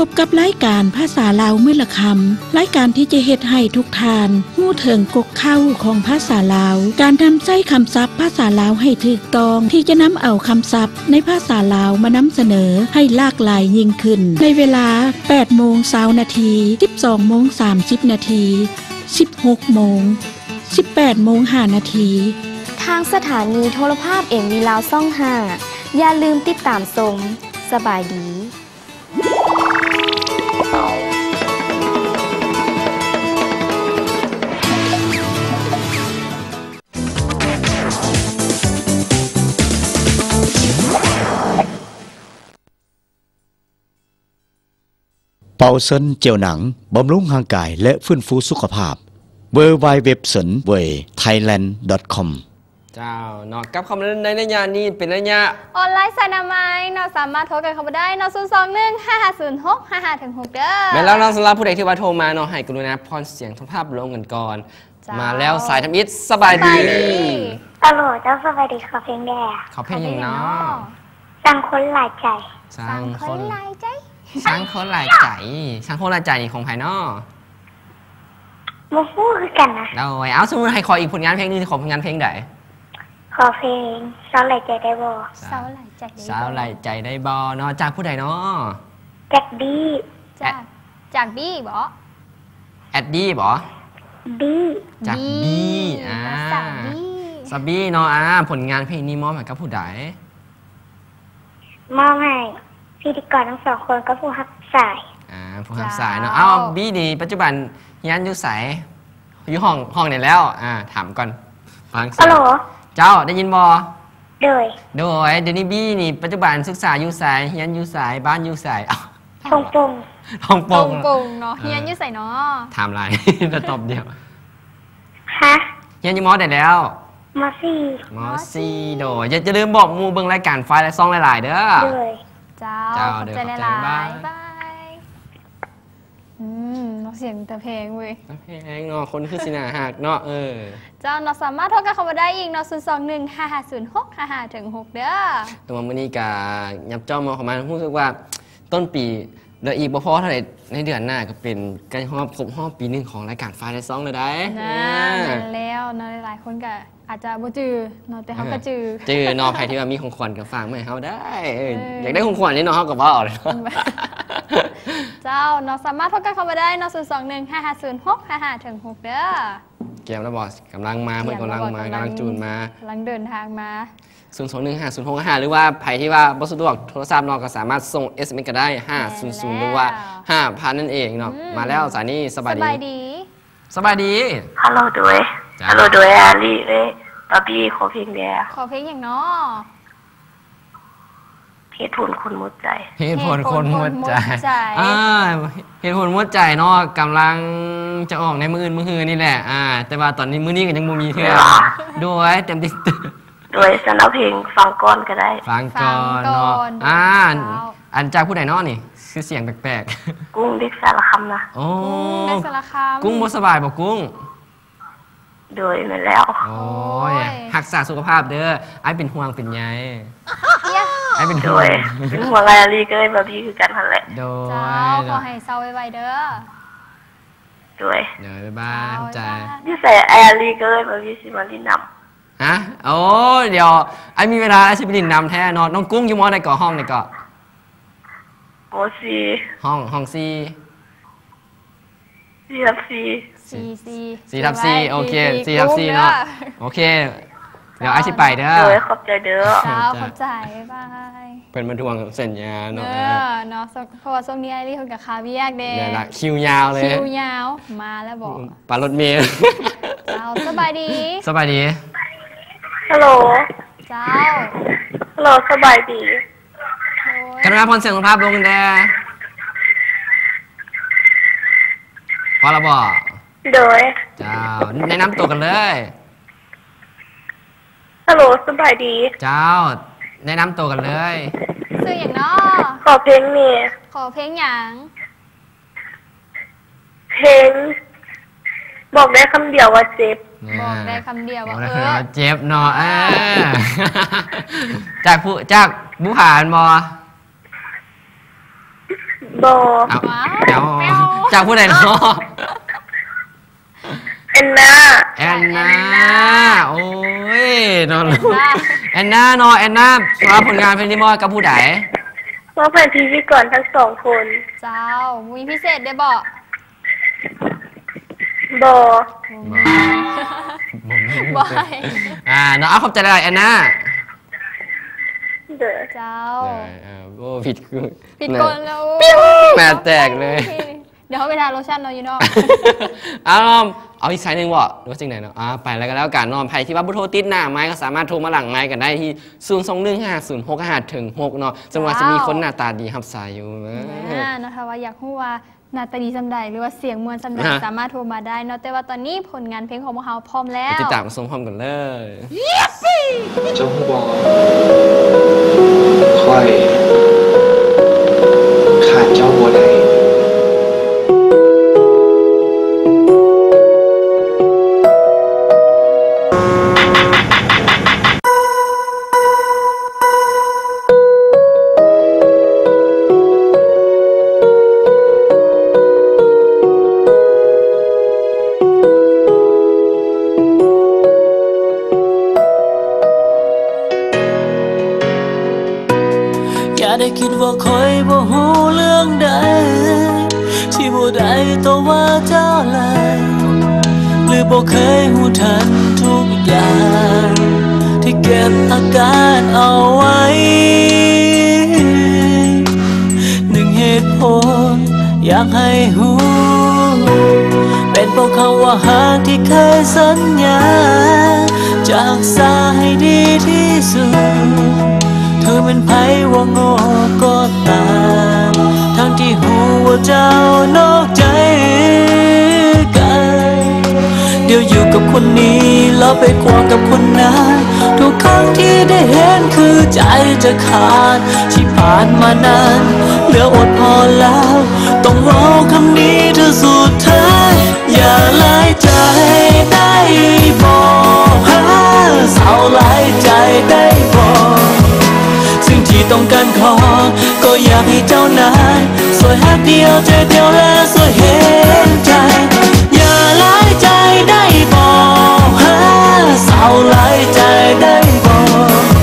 [SPEAKER 7] พบกับรายการภาษาลาวมือละคำรายการที่จะเฮ็ดให้ทุกทานหู้เถิงกกเข้าของภาษาลาว การนำใช้คำศัพท์ภาษาลาวให้ถูกต้องที่จะนำเอาคำศัพท์ในภาษาลาวมานำเสนอให้หลากหลายยิ่งขึ้น ในเวลา8โมง20นาที12โมง30นาที16โมง18โมง5นาที
[SPEAKER 10] ทางสถานีโทรภาพเอ็มวีลาวซ่องห้าอย่าลืมติดตามชมสบายดี
[SPEAKER 2] เป่าเซินเจียวหนัง บำรุงร่างกายและฟื้นฟูสุขภาพ w w w เว็บเซินเวย thailand com
[SPEAKER 3] เจ้าเนาะกับคำนั้นในระยะนี้เป็นระยะ
[SPEAKER 4] ออนไลน์สายนามัยเนาะสามารถโทรกันเข้ามาได้เนาะ0 2 1 5 5 0 6 5 5ถึง6เด้อ
[SPEAKER 3] แม้แล้วเนาะสำหรับผู้ใดที่ว่าโทรมาเนาะให้กรุณาพรเสียงโทรภาพลงกันก่อน
[SPEAKER 4] จ้าม
[SPEAKER 3] มาแล้วสายทำอิฐสบายดี
[SPEAKER 15] ฮัลโหลเจ้าสวัสดีค่ะเพลงแดง
[SPEAKER 3] ขอเพลงอย่างเนาะ
[SPEAKER 15] สั่งคนหลายใจ
[SPEAKER 3] สร้างคน
[SPEAKER 4] ลายใจ
[SPEAKER 3] สร้างคนหลายใจสร้างคนหลายใจนี่ของภายนอก
[SPEAKER 15] มาพูดคือกันนะ
[SPEAKER 3] โดยเอาสมมติให้ขออีกผลงานเพลงหนึงขอผลงานเพลงไหน
[SPEAKER 15] ขอเพลงสาวหลายใจได้บ่
[SPEAKER 4] สาวหลายใจ
[SPEAKER 3] สาวหลายใจได้บอเนาะจากผู้ใดเนาะ
[SPEAKER 15] แจ็คดี
[SPEAKER 4] จากจากบี้บอ
[SPEAKER 3] แอดดี้บอ
[SPEAKER 15] ดี
[SPEAKER 3] จากบี้อ่า
[SPEAKER 4] สาวบี้
[SPEAKER 3] ซาบี้เนาะอ่าผลงานเพลงนี้มอบให้กับผู้ใด
[SPEAKER 15] มอบให้พิธีกรทั้งสองคนก็ผู้ฮักสาย
[SPEAKER 3] อ่าผู้ทำสายเนาะเอ้าบี้นี่ปัจจุบันเฮี ยนอยู่ไสอยู่ห้องห้องไหนแล้ว อ่า ถามก่อนฟังเสี
[SPEAKER 15] ฮั
[SPEAKER 3] ย
[SPEAKER 15] ลโหล
[SPEAKER 3] งเจ้าได้ยินบอ
[SPEAKER 15] โดย
[SPEAKER 3] โดยเดี๋ยวนี้บี้นี่ปัจจุบันศึกษาอยู่ไสเฮียนอยู่ไสบ้านอยู่ไสเอ้า
[SPEAKER 15] ทงปง
[SPEAKER 3] ห้องโป
[SPEAKER 4] ตรง
[SPEAKER 3] ง
[SPEAKER 4] ปงเนาะเฮียนอยืดใส่เนาะ
[SPEAKER 3] ถามไรจะตอบเดียว
[SPEAKER 15] ฮะ
[SPEAKER 3] เฮียนอยู่มอได้แล้ว
[SPEAKER 15] มาสี่
[SPEAKER 3] มอซีโดยอย่าจะลืมบอกหมูเบิ่งรายการไฟล์และซองหลาย ๆ เด้อ
[SPEAKER 15] โดย
[SPEAKER 4] เจ้า
[SPEAKER 3] เจ้า
[SPEAKER 4] ขอบ
[SPEAKER 3] เดี๋ยว
[SPEAKER 4] ใจ
[SPEAKER 3] ขอบใจ
[SPEAKER 4] หลาย
[SPEAKER 3] บ๊าย
[SPEAKER 4] ๆ
[SPEAKER 3] บาย
[SPEAKER 4] บาย อืมเนาะเสียงแต่เพลงเว้ย
[SPEAKER 3] เพลงเนาะคนคือสินาหักเนาะเออ
[SPEAKER 4] เจ้าเนาะสามารถโทรกันเข้ามาได้อีกเนาะ0 2 1 5 5 0 6 5 5ถึง6เด้อ
[SPEAKER 3] แตัวามื้อนี้กายับจ้องมาเข้ามารู้สึกว่าต้นปี เหลืออีกบ่พอเท่าไหร่ในเดือนหน้าก็เป็นใกล้รอบครบรอบปีหนึงของรายการไฟล์และซองเลยได้
[SPEAKER 4] นะ
[SPEAKER 3] อ่า
[SPEAKER 4] แม่นแล้วเนาะหลายๆคนก็อาจจะบ่จือเนาะแต่เขาก็จือ
[SPEAKER 3] จื้อนอภัยที่ว่ามีของขวัญกับฝากมาให้เฮาได้เออ
[SPEAKER 4] เออ
[SPEAKER 3] อ
[SPEAKER 4] อ
[SPEAKER 3] ยากได้ของขวัญนี่เนาะเฮาก็บ่เอาเลย
[SPEAKER 4] เจ้าเนาะสามารถโทรกันเข้ามาได้เนาะ0 2 1 5 5 0 6 5 5ถึง6เด้อ
[SPEAKER 3] เกมแล้วบอสกำลังมาเพื่อนกำลังมากำลังจูนมา
[SPEAKER 4] กำลังเดินทางมา
[SPEAKER 3] 0 2 1 5 0 6 5 หรือว่าใครที่ว่าบ่สะดวกโทรศัพท์เนาะก็สามารถส่ง SMS ก็ได้ 500 หรือว่า 5,000 นั่นเองเนาะมาแล้วสายนี้สบาย
[SPEAKER 4] ส
[SPEAKER 3] ดี
[SPEAKER 4] บายดี
[SPEAKER 3] สบายดี
[SPEAKER 15] ฮัลโหลด้วย
[SPEAKER 3] จ้า
[SPEAKER 15] ฮัลโหลด้วยอาลีเอ้ยบาร์บี้ขอเพลงแดง
[SPEAKER 4] ขอเพลงอย่างเนาะ
[SPEAKER 15] เหตุผลคนหมดใจ
[SPEAKER 3] เหตุผลคนหมดใจ
[SPEAKER 4] เหตุผลคนหมดใจ
[SPEAKER 3] อ่าเหตุผลหมดใจเนาะกำลังจะออกในมืออื่นมือฮือนี่แหละอ่าแต่ว่าตอนนี้มือนี้ก็ยังบ่มีเทื่อด้วยเต็มที่
[SPEAKER 15] ด้วยสำหรับเพลงฟังก้อนก็ได้
[SPEAKER 3] ฟังก่อนเนาะอ่าอันจากผู้ใดเนาะนี่คือเสียงแปลก
[SPEAKER 15] กุ้งเด็กสารคำนะ
[SPEAKER 3] ๆโอ้
[SPEAKER 4] ในสารคาม
[SPEAKER 3] กุ้งบ่สบายบ่กุ้ง
[SPEAKER 15] โดยนั่นแล้ว
[SPEAKER 3] โอ้ยรักษาสุขภาพเด้อไอ้เป็นห่วงเป็นใย
[SPEAKER 4] เหี้ย
[SPEAKER 3] ไอ้เป็น
[SPEAKER 15] โด
[SPEAKER 3] ห่วง
[SPEAKER 15] ยหัวไงอาลีก็เลยบาร์บี้คือกันทันแหละ
[SPEAKER 3] โด
[SPEAKER 4] เจ้ายขอให้เศร้าไวๆเด้อ
[SPEAKER 15] โดย
[SPEAKER 3] เดี๋ยวบ๊ายบายเข้าใจ
[SPEAKER 15] ที่ใส่ไออาลีก็เลยบาร์บี้สิมาลินน
[SPEAKER 3] ฮะโอ้ยเดี๋ยวไอ้มีเวลาไอ้สิไปดินนำแท้เนอนน้องกุ้งอยู่มอในเกาะห้องในเกาะำ
[SPEAKER 15] โมซี
[SPEAKER 3] ห้องห้องซี
[SPEAKER 15] ซีทับซี
[SPEAKER 4] ซีซี
[SPEAKER 3] ซีทับซีโอเคซีทับซีเนาะโอเค เดี๋ยวไอ้สิไปเด้อ
[SPEAKER 15] โดยขอบใจเด้อ
[SPEAKER 4] เจ้าขอบใจบาย
[SPEAKER 3] เป็นมาทวงสัญญา
[SPEAKER 4] เอ
[SPEAKER 3] เนาะ
[SPEAKER 4] อเนาะเพราะว่าช่วงนี้ไอรี่คนกับคาเวียกเด้
[SPEAKER 3] เนี่ยละคิวยาวเลย
[SPEAKER 4] คิวยาวมาแล้วบอก
[SPEAKER 3] ปารถเมล์
[SPEAKER 4] เจ้าสบายดี
[SPEAKER 3] สบายดี
[SPEAKER 15] ฮัลโหล
[SPEAKER 4] เจ้า
[SPEAKER 15] ฮัลโหลสบายดี
[SPEAKER 3] กรุณาพรเสียงของภาพลงแดพอและบอก
[SPEAKER 15] โดย
[SPEAKER 3] เจ้า แนะนำตัวกันเลย
[SPEAKER 15] ฮัลโหลสบายดี
[SPEAKER 3] เจ้า แนะนำตัวกันเลย
[SPEAKER 4] ซื้ออย่างเนาะ
[SPEAKER 15] ขอเพลงนี่
[SPEAKER 4] ขอเพลงอย่าง
[SPEAKER 15] เพลง บอกได้คำเดียวว่าเจ็บ
[SPEAKER 4] บอกได้คำเดียว
[SPEAKER 3] บอ
[SPEAKER 4] ว่ากเอ
[SPEAKER 3] ได้
[SPEAKER 4] อ
[SPEAKER 3] ว่าเจ็บเนาะเออจากผู้จากบุหารบอ
[SPEAKER 15] บอ
[SPEAKER 3] เอาเดี๋ยวจากผู้ใดเนาะ
[SPEAKER 15] เอ็นนา
[SPEAKER 3] แอนนาโอ้ยนอนแอนนาเนาะแอนนาสำหรับผลงานเพลงนี้มอกับผู้ใด
[SPEAKER 15] ว่าเพื่อนพิธีกรทั้งสองคน
[SPEAKER 4] เจ้า มีพิเศษได้บอก
[SPEAKER 15] บอ
[SPEAKER 4] บอย
[SPEAKER 3] อ่าเนาะเอาขอบใจเลยแอนนา
[SPEAKER 15] เด้อ
[SPEAKER 4] เจ้า
[SPEAKER 3] เออโอ้ผิดคือ
[SPEAKER 4] ผิดคนแล้ว
[SPEAKER 3] แม่แตกเลย
[SPEAKER 4] เดี๋ยวเขาไปทาโลชั่นเนาะอยู่นอก
[SPEAKER 3] เอาน้อมเอาอีกสายหนึ่งวะหรือว่าจริงไหนเนาะอ่าไปแล้วก็แล้วกันน้อมใครที่ว่าบุโทรติดหน้าไม้ก็สามารถโทรมาหลังไม้กันได้ที่ 0 2 1 5 0 6 5ถึง6เนาะจังหวะจะมีคนหน้าตาดีครับสายอยู่นะ
[SPEAKER 4] อ่านะคะว่าอยากรู้ว่า หน้าตาดีสำใดหรือว่าเสียงมวลสำใด
[SPEAKER 3] ฮะ
[SPEAKER 4] สามารถโทรมาได้เนาะแต่ว่าตอนนี้ผลงานเพลงของพวกเราพร้อมแล้ว
[SPEAKER 3] ติดตามชมพร้อมกันเลย
[SPEAKER 16] เจ้าผู้บอ ใจ
[SPEAKER 13] จะขาดที่ผ่านมานานเหลืออดพอแล้ว ต้องรอคำนี้เธอสุดท้ายอย่าหลายใจได้บอกหาเศร้าหลายใจได้บอกสิ่งที่ต้องการขอ ก็อยากให้เจ้านายสวยหักเดียวใจเดียวและสวยเห็นใจ อย่าหลายใจได้บอกหาเศร้าหลายใจได้บอก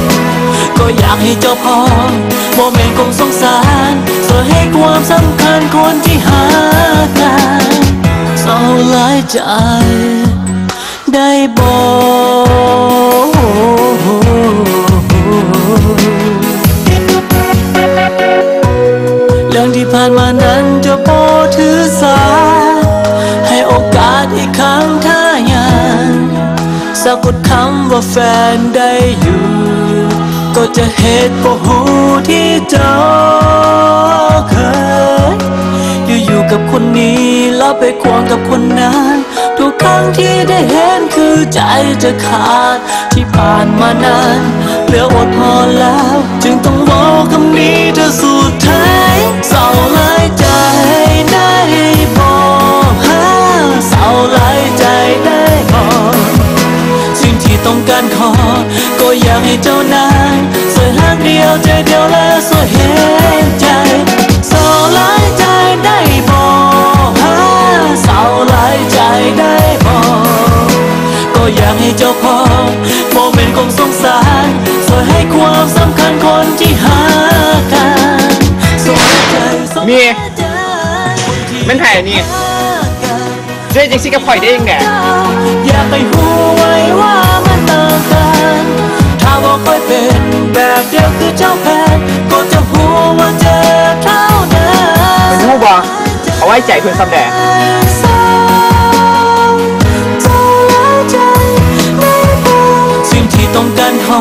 [SPEAKER 13] ก็อยากให้เจ้าพอโมเมนต์คงสงสารสวยให้ความสำคัญคนที่หากันเศร้าหลายใจ ได้บอกเรื่องที่ผ่านมานั้นจะโปถือสา ให้โอกาสอีกครั้งถ้ายังสะกดคำว่าแฟนได้อยู่ จะเหตุโปหูที่เจ้าเคยอยู่อยู่กับคนนี้แล้วไปควงกับคนนั้น ทุกครั้งที่ได้เห็นคือใจจะขาดที่ผ่านมานานเหลืออดพอแล้ว จึงต้องบอกคำนี้เธอสุดท้ายเศร้าหลายใจได้บอกหาเศร้าหลายใจได้บอก ต้องการขอ ก็อยากให้เจ้านายสวยหักเดียวใจเดียวและสวยเห็นใจเศร้าหลายใจได้บอกหาเศร้าหลายใจได้บอกก็อยากให้เจ้าพอโมเมนต์คงสงสารสวยให้ความสำคัญคนที่หากันสนใจสน
[SPEAKER 17] มี
[SPEAKER 13] ใจ
[SPEAKER 17] แม่นไผ่นี่เจ๊จังสิกับข่อยได้ยังไง
[SPEAKER 13] อยากให้รู้ไว้ว่า ค่อยเป็นแบบเดียวคือเจ้าแพนก็จะรู้ว่าเจ็บเท่านั้น
[SPEAKER 17] เป็นหูบอเอาไว้ใจเพื่อนซับแดง
[SPEAKER 13] สิ่งที่ต้องการขอ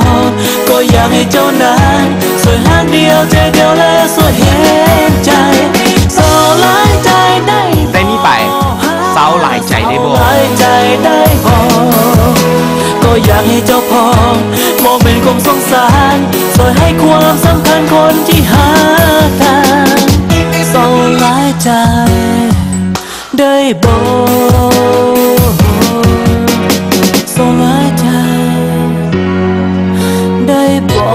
[SPEAKER 13] ก็อยากให้เจ้านายสวยหักเดียวใจเดียวและสวยเห็นใจสลายใจได้
[SPEAKER 17] ได้นี่ไปเศร้าหลายใจได้บ่
[SPEAKER 13] หลายใจได้บอกก็อยากให้เจ้าพอ โมเมนต์คงสงสารสวยให้ความสำคัญคนที่หากันสลายใจได้บอกสลายใจ ได้บอ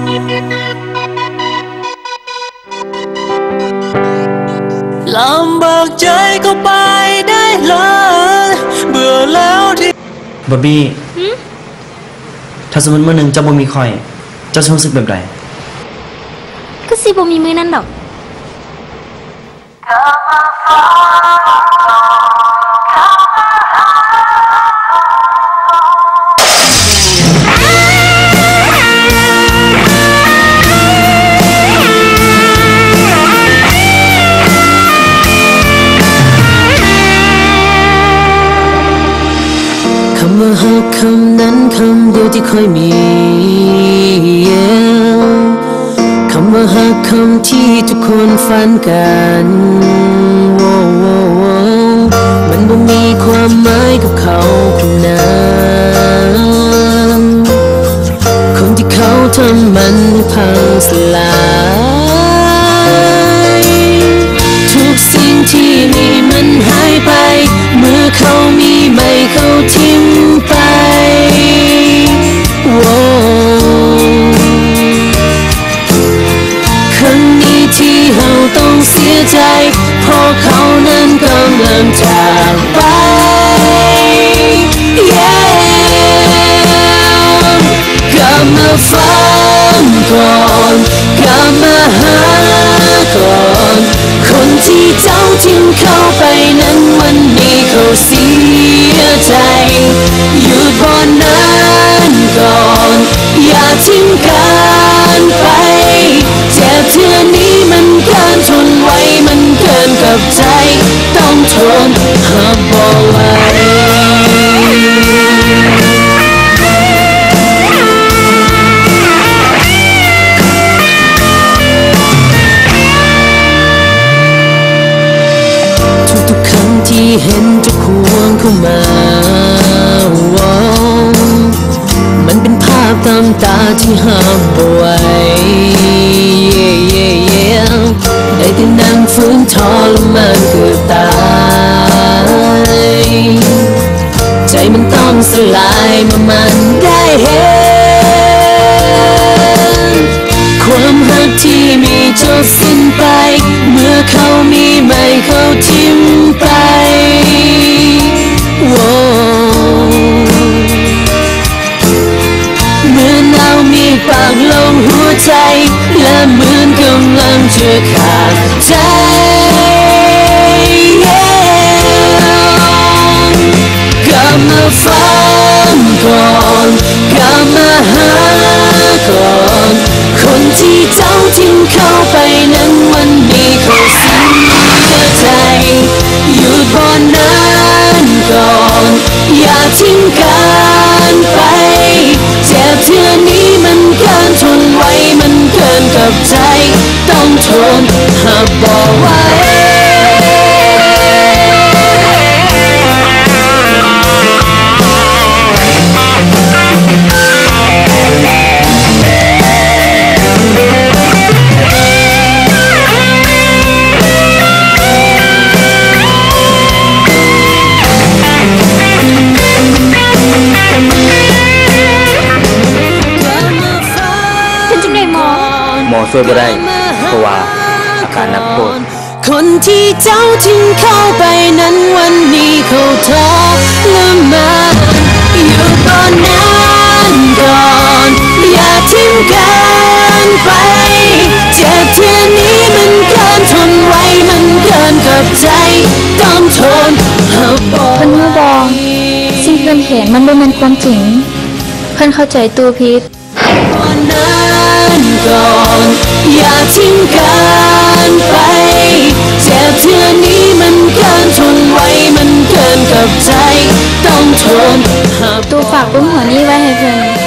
[SPEAKER 13] กลำบากใจก็ไปได้เลย เบื่อแล้วที่
[SPEAKER 18] บอบบี้ ถ้าสมมติมือหนึ่งเจ้าบ่มีคอย เจ้าจะรู้สึกแบบใด
[SPEAKER 19] ก็สิบ่มีมือนั่นดอก
[SPEAKER 13] ค่อยมีคำว่าหักคำที่
[SPEAKER 19] ทุกคนฝันกัน กำลังจากไป Yeah กลับมาฟังก่อนกลับมาหาก่อน คนที่เจ้าทิ้งเข้าไปนั้นวันนี้เขาเสีย กับใจต้องทนหากบอกไว้ที่เห็นจะควงเข้ามา มันเป็นภาพตามตาที่ห้ามไหว ที่นั่งฝืนทรมานเกือบตาย ใจมันต้องสลายเมื่อมันได้เห็น ความรักที่มีจบสิ้นไป เมื่อเขามีไม่เขาที่ เหมือนกำลังจะขาดใจ กลับมาฟังก่อนกลับมาหาก่อน คนที่เจ้าทิ้งเข้าไปนั้นวันนี้เขาเสียใจหยุดบอนนั้นก่อน อย่าทิ้งกันไป มันเกินกับใจ ต้องทนหากบอกไว้
[SPEAKER 18] ช่วยบ่ได้เพราะว่าอาการหนักโทษ
[SPEAKER 19] คนที่เจ้าทิ้งเข้าไปนั้นวันนี้เขาท้อละมาอยู่ตอนนั้นก่อนอย่าทิ้งกันไปเจ็บเท่านี้มันเกินทนไว้มันเกินกับใจต้องทนหากบอก
[SPEAKER 4] เพิ่นมาบอกสิ่งที่เพิ่นเห็นมันบ่แม่นความจริง เพิ่นเข้าใจตูพิษ
[SPEAKER 19] ตอนนั้น ก่อน อย่าทิ้งกันไป เจ็บเท่านี้มันเกินทนไว้ มันเกินกับใจ ต้องทนหาก
[SPEAKER 4] ตูฝากปุ้มหัวนี้ไว้ให้เพื่อ
[SPEAKER 19] น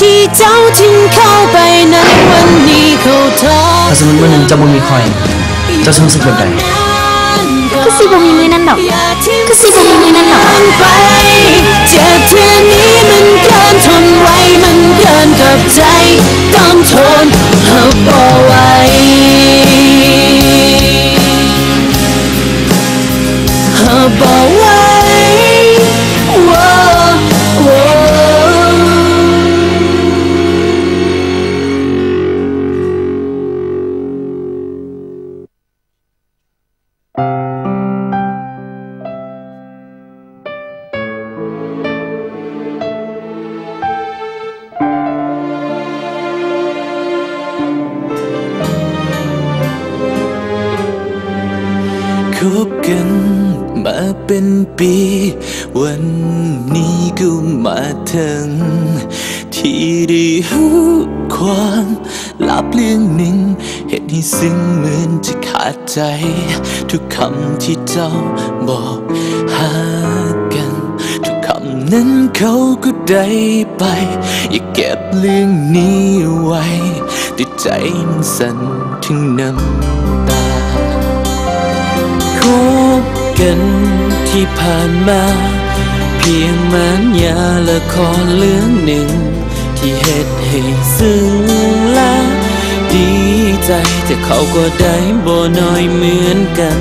[SPEAKER 19] ที่เจ้าทิ้งเข้าไปนั้นวันนี้เขาท้อ
[SPEAKER 18] ถ้าสมมติวันหนึ่งเจ้าบ่มีคอยเจ้าจะรู้สึกแบบใด
[SPEAKER 4] ก็สิบ่มีมือนั่นดอกก็สิบ่มีมือนั่นดอก
[SPEAKER 19] ไปเจ็บเท่านี้มันเกินทนไว้มันเกินกับใจต้องทนหากบอก ได้
[SPEAKER 20] ไป อย่าเก็บเรื่องนี้ไว้แต่ใจมันสั่นถึงน้ำตาคบกันที่ผ่านมา เพียงมันยาละครเรื่องหนึ่ง ที่เหตุให้ซึ้งและดีใจ แต่เขาก็ได้บ่น้อยเหมือนกัน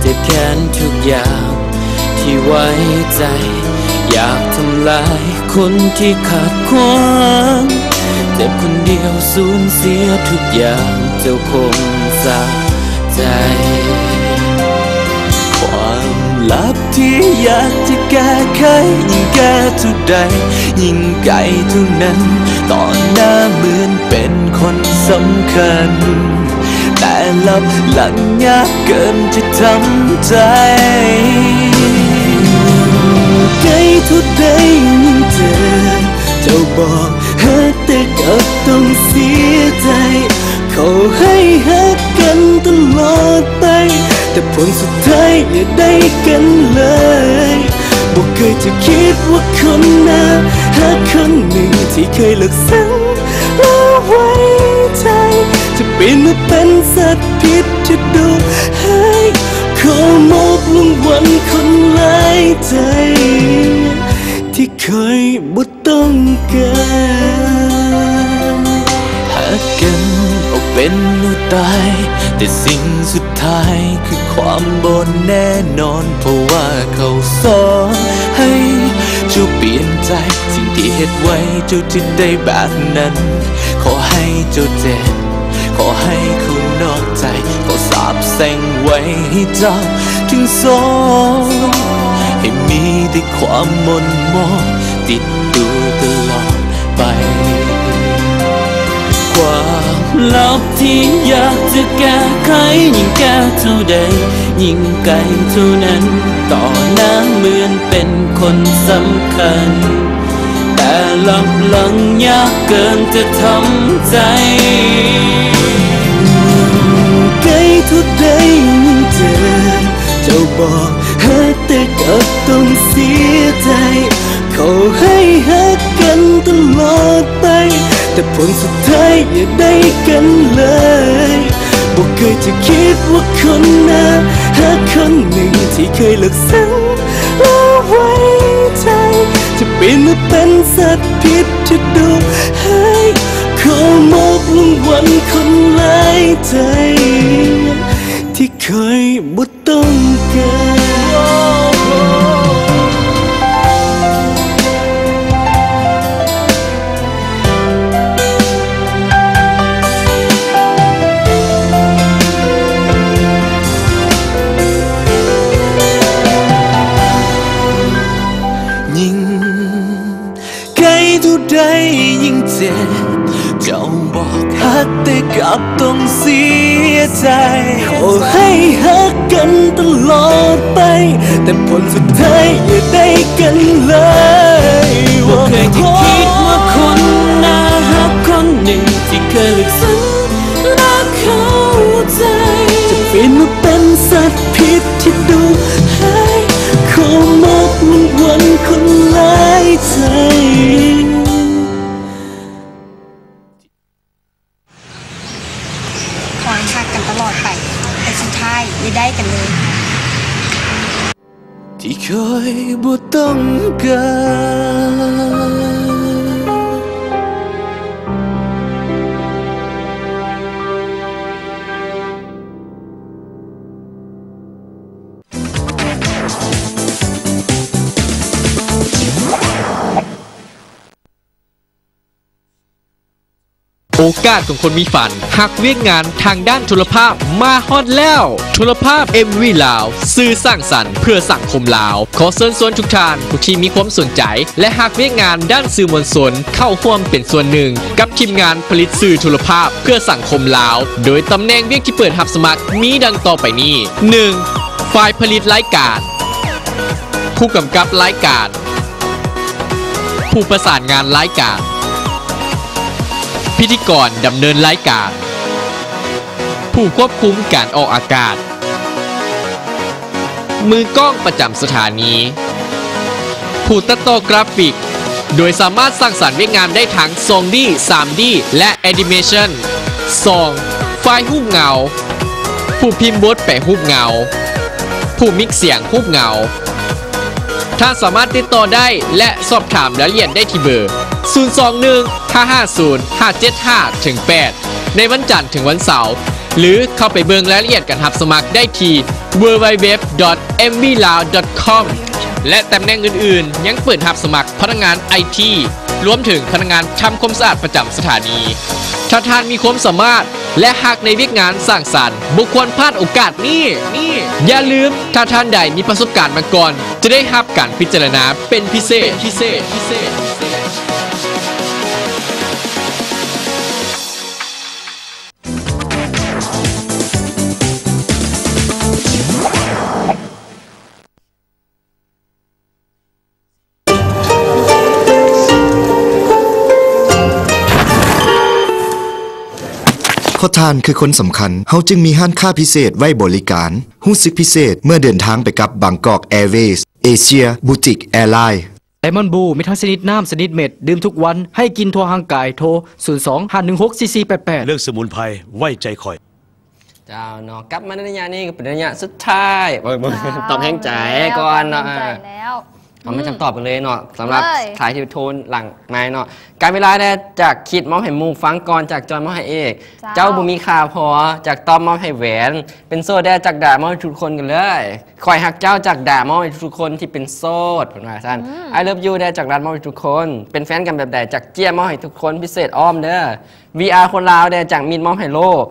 [SPEAKER 20] เจ็บแค้นทุกอย่างที่ไว้ใจ อยากทำลายคนที่ขาดความเจ็บคนเดียวสูญเสียทุกอย่างเจ้าคงสาใจ ความลับที่อยากจะแก้ไขยิ่งแก้เท่าใด ยิ่งไกลเท่านั้น ตอนหน้าเหมือนเป็นคนสำคัญ แต่ลับหลังยากเกินจะทำใจ บอกฮักแต่กับต้องเสียใจ เขาให้ฮักกันตลอดไป แต่ผลสุดท้ายอย่าได้กันเลยบอกเคยจะคิดว่าคนหน้าฮักคนหนึ่งที่เคยเลิกสังแล้วไว้ใจ จะเปลี่ยนมาเป็นสัตว์ผิดที่ดูให้ขอมอบลงวันคนหลายใจ ที่เคยบ่ต้ เป็นเอาตาย แต่สิ่งสุดท้ายคือความบนแน่นอน เพราะว่าเขาสอนให้เจ้าเปลี่ยนใจ สิ่งที่เหตุไว้เจ้าจะได้แบบนั้น ขอให้เจ้าเจ็บขอให้เขานอกใจขอสาบแสงไว้ให้เจ้าถึงสองให้มีแต่ความมนมองติดตัว ความลับที่อยากจะแก้ไขยิ่งแก้เท่าใด ยิ่งไกลเท่านั้น ต่อหน้าเหมือนเป็นคนสำคัญ แต่ลับหลังยากเกินจะทำใจไกลเท่าใดยิ่งเจอเจ้าบอกฮักแต่กลับต้องเสียใจ เขาให้ฮักกันตลอดไป แต่ผลสุดท้ายอย่าได้กันเลยบอกเคยจะคิดว่าคนหน้าฮักคนหนึ่งที่เคยเลิกสังแล้วไว้ใจ จะเปลี่ยนมาเป็นสัตว์ผิดที่ดูให้ขอมอบลงวันคนหลายใจ ที่เคยบ่ต้ ใจขอให้ฮักกันตลอดไป แต่ผลสุดท้ายอย่าได้กันเลยว่าเคยที่คิดว่าคนน่าฮักคนหนึ่งที่เคยลือกสังรักเข้าใจ จะเปลี่ยนมาเป็นสัตว์ผิดที่ดูให้ขอมอบลงวันคนลา ยบ่ การ
[SPEAKER 1] โอกาสของคนมีฝันหากเวียกงานทางด้านโทรภาพมาฮอตแล้วโทรภาพ MV ลาว สื่อสร้างสรรค์เพื่อสังคมลาว ขอเชิญชวนทุกท่านผู้ที่มีความสนใจ และหากเวียกงานด้านสื่อมวลชนเข้าร่วมเป็นส่วนหนึ่ง กับทีมงานผลิตสื่อโทรภาพเพื่อสังคมลาว โดยตำแหน่งเวียกที่เปิดรับสมัครมีดังต่อไปนี้ 1. ฝ่ายผลิตรายการผู้กำกับรายการผู้ประสานงานรายการ พิธีกรดำเนินรายการ ผู้ควบคุมการออกอากาศ มือกล้องประจำสถานี ผู้ตัดต่อกราฟิก โดยสามารถสร้างสรรค์เวียงานได้ทั้ง 2D 3D และ Animation 2. ไฟล์รูปเงา ผู้พิมพ์บทแปะรูปเงา ผู้มิกเสียงรูปเงาถ้าสามารถติดต่อได้และสอบถามรายละเอียดได้ที่เบอร์ 021 550 575ถึง8ในวันจันทร์ถึงวันเสาร์ หรือเข้าไปเบิงรายละเอียดการรับสมัครได้ที่ www.mvlao.com และตำแหน่งอื่นๆ ยังเปิดรับสมัครพนักงานไอทีรวมถึงพนักงานทำความสะอาดประจำสถานี ถ้าท่านมีความสามารถและหากในวียกงานสร้างสรรค์บุคคลพลาดโอกาสนี้นี่ อย่าลืมถ้าท่านใดมีประสบการณ์มาก่อน จะได้รับการพิจารณาเป็นพิเศษพิเศษพิเศษ
[SPEAKER 5] ข้อทานคือคนสำคัญ เฮาจึงมีห้านค่าพิเศษไว้บริการหู้สึกพิเศษเมื่อเดินทางไปกับบางกอกแอร์เวย์เอเชียบูติกแอร์ไลน์
[SPEAKER 9] ไดมอนด์บูมีทั้งชนิดน้ำชนิดเม็ด ดื่มทุกวันให้กินทั่วห่างกายโทร 02 516 4488
[SPEAKER 8] เรื่องสมุนไพรไว้ใจคอย
[SPEAKER 3] เจ้าเนาะกลับมาในระยะนี้ก็เป็นระยะสุดท้ายบ่บ่ตอบแห้งใจก่อนเนาะ
[SPEAKER 4] ใจแล้ว
[SPEAKER 3] เราไม่จำตอบกันเลยเนาะสำหรับ
[SPEAKER 4] เลย
[SPEAKER 3] ถ่ายที่โทนหลังไม้เนาะการเวลาได้จากคิดมอบให้หมูฟังก่อนจากจอยมอบให้เอก
[SPEAKER 4] เจ้า
[SPEAKER 3] เจ้าบุมีค่าพอจากตอมมอบให้แหวน เป็นโซ่ได้จากด่ามอบให้ทุกคนกันเลยคอยหักเจ้าจากด่ามอบให้ทุกคนที่เป็นโซ่ผลว่าสั้น I love you ได้จากรัฐมอบให้ทุกคน เป็นแฟนกันแบบใดจากเจี๊ยมอบให้ทุกคนพิเศษอ้อมเด้อ VR คนลาวได้จากมินมอบให้โลก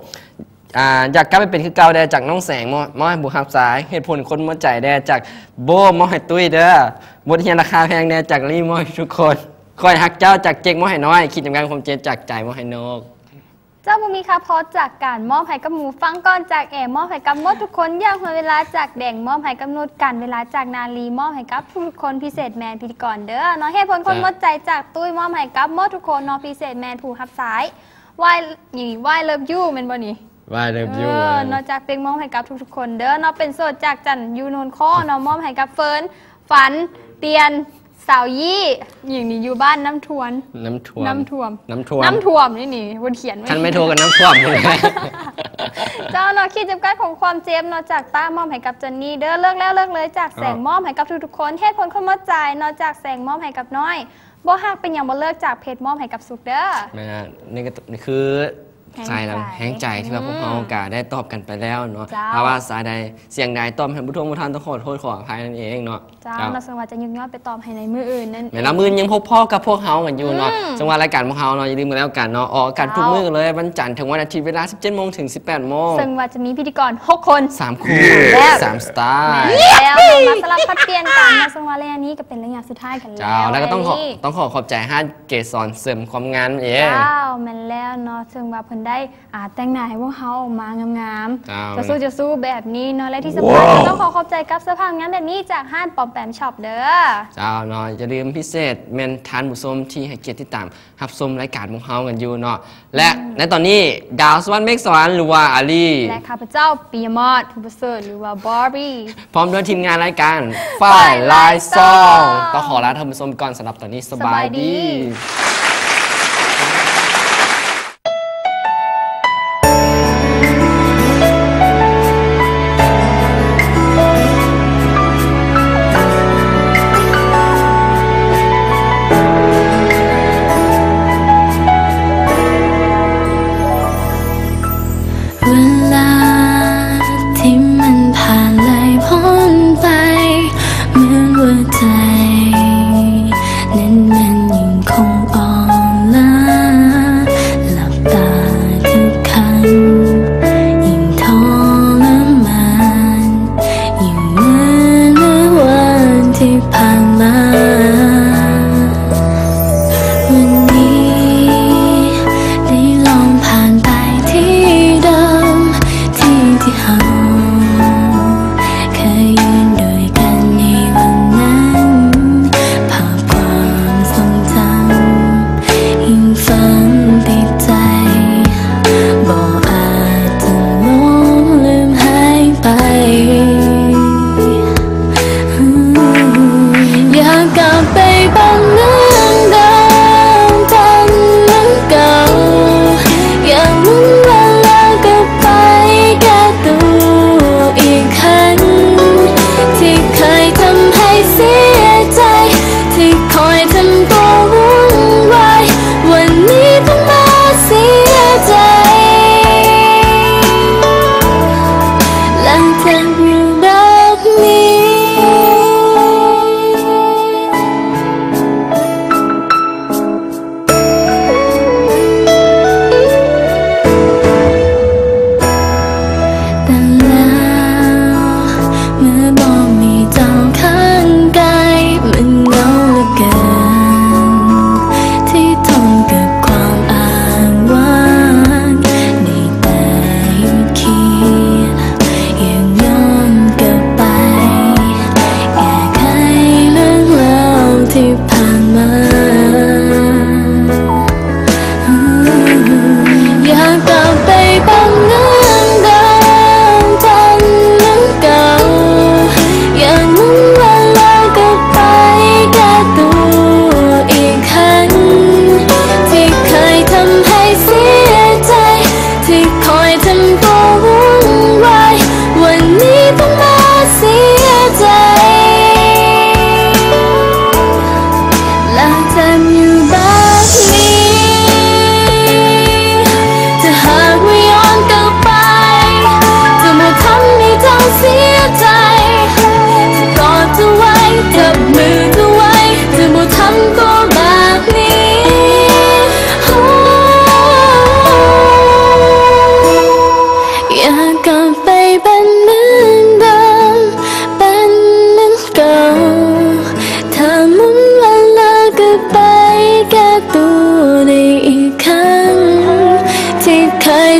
[SPEAKER 3] อ่าอยากกลับไปเป็นคือเก่าได้จากน้องแสงมอมอให้บุหับสายเหตุผลคนมอใจได้จากโบมอให้ตุ้ยเด้อบทเรียนราคาแพงได้จากรีมอให้ทุกคนคอยหักเจ้าจากเจ๊กมอให้น้อย คิดอย่างการความเจนจากใจมอให้นก
[SPEAKER 4] เจ้าบุมีคาพอจากการมอบให้กับหมูฟังก้อนจากแอมอบให้กับมดทุกคนย่างหัวเวลาจากแดงมอบให้กับนุดกันเวลาจากนาลีมอบให้กับทุกคนพิเศษแมนพิธีกรเด้อเนาะเหตุผลคนมดใจจากตุ้ยมอบให้กับมดทุกคนเนาะพิเศษแมนผู้รับสายวายนี่วายเลิฟยูแมนบ่นี่
[SPEAKER 3] ว่าเลิฟ
[SPEAKER 4] เอ
[SPEAKER 3] ยู
[SPEAKER 4] อนอกจากเป็นมอบให้กับทุกๆคน เด้อเนาะเป็นโสดจากจันยูนนข้อเนาะมอบให้กับเฟิร์นฝันเตียนสาวยี่อย่างนี้อยู่บ้านน้ำทวน
[SPEAKER 3] น้ำท่วม
[SPEAKER 4] น้ำท่วม
[SPEAKER 3] น้ำท่วม
[SPEAKER 4] น้ำท่วมนี่นี่บนเขียนไว้
[SPEAKER 3] ฉันไม่โทรกันน้ำท่วมเลย
[SPEAKER 4] เจ้าเนาะขีดจำกัดของความเจ็บเนาะจากต้ามอบให้กับเจนนี่เด้อเลิกแล้วเลิกเลยจากแสงมอบให้กับทุกๆคนเหตุผลคนมอบใจเนาะจากแสงมอบให้กับน้อยบ่ฮักเป็นอย่างบ่เลิกจากเพจมอบให้กับสุขเด้อ
[SPEAKER 3] แม่นี่ก็นี่คือ
[SPEAKER 4] แห้ง
[SPEAKER 3] ใจเรา
[SPEAKER 4] ใจ
[SPEAKER 3] แห้งใจที่ว่าพวกเราโอกาสได้ตอบกันไปแล้วเนาะ
[SPEAKER 4] เจ้า
[SPEAKER 3] ถ้าว่าสายใดเสียงใดตอบให้ผู้ทงผู้ทานต้องขอโทษขออภัยนั่นเองเนาะ
[SPEAKER 4] เจ้า
[SPEAKER 3] เจ้า
[SPEAKER 4] เนาะสงว่าจะยึกยอดไปตอบให้ในมืออื่นนั่น
[SPEAKER 3] แม่ละมือยังพบพ่อกับพวกเฮากันอยู่เนาะ
[SPEAKER 4] อืม
[SPEAKER 3] จังหวะรายการพวกเฮาเนาะอย่าลืมกันแล้วกันเนาะออกอากาศทุก
[SPEAKER 4] เจ้า
[SPEAKER 3] มื้อเลยวันจันทร์ถึงวันอาทิตย์เวลา 17โมงถึง 18โมง
[SPEAKER 4] ซึ่งว่าจะมีพิธีกร 6 คน
[SPEAKER 3] สามคู่
[SPEAKER 4] แล้ว
[SPEAKER 3] สามสไตล์
[SPEAKER 4] แล้วมาสลับพัดเปลี่ยนกันมาสงว่าระยะนี้ก็เป็นระยะสุดท้ายกันแล้ว
[SPEAKER 3] เจ้าแล้วก็ต้องขอ
[SPEAKER 4] นี่
[SPEAKER 3] ต้องขอขอบใจห้าเกสรเสริมความงามเอง
[SPEAKER 4] เจ้าแมันแล้วเนาะซึ่งว่าเพิ่นได้อ่าแต่งหน้าให้พวกเฮาออกมางาม
[SPEAKER 3] เจ้า
[SPEAKER 4] ๆจะสู้จะสู้แบบนี้เนาะและที่สำคัญก็ต้องขอขอบใจกับเสื้อผ้างานแบบนี้จากห้านปอมแปมช็อปเด้อ
[SPEAKER 3] เจ้าเนาะอย่าลืมพิเศษเมนทานผู้ชมที่ให้เกียรติติดตามรับชมรายการของเฮากันอยู่เนาะและในตอนนี้ดาวสวรรค์เมฆสวรรค์หรือว่าอาลี
[SPEAKER 4] และข้าพเจ้าปิยมอดผู้ประเสริฐหรือว่าบาร์บี้
[SPEAKER 3] พร้อมด้วยทีมงานรายการฝ่ายลายซองต้องขอลาท่านผู้ชมก่อนสำหรับตอนนี้สบาย
[SPEAKER 4] สบายดี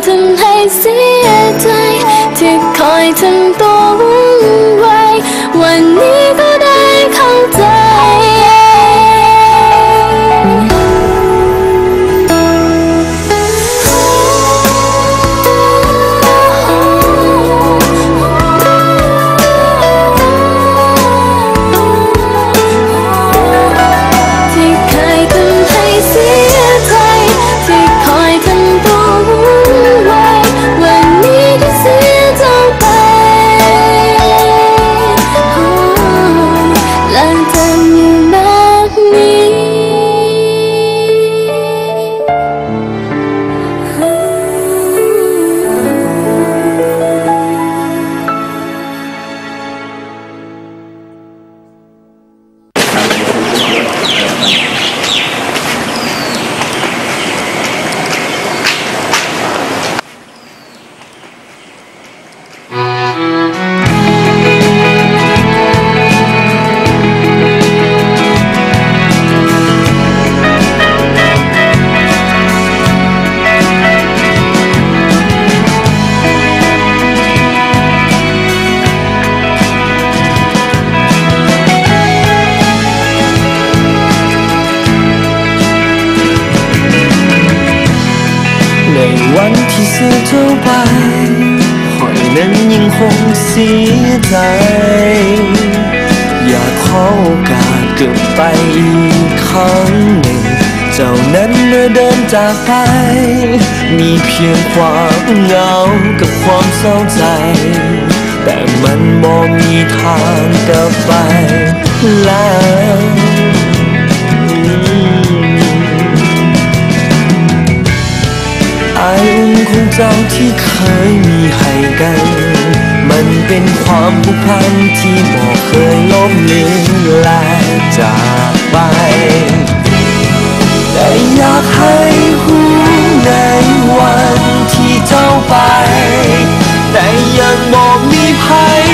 [SPEAKER 10] ทำให้เสียใจ ที่คอยทำตัววุ่นวายวันนี้ ผ่านกับไปแล้
[SPEAKER 12] วอายอุ่นคงจาที่เคยมีให้กัน มันเป็นความผูกพันที่บอกเคยล้มเลือและจากไป แต่อยากให้หูในวันที่เจ้าไป แต่ยังบอกมีภัย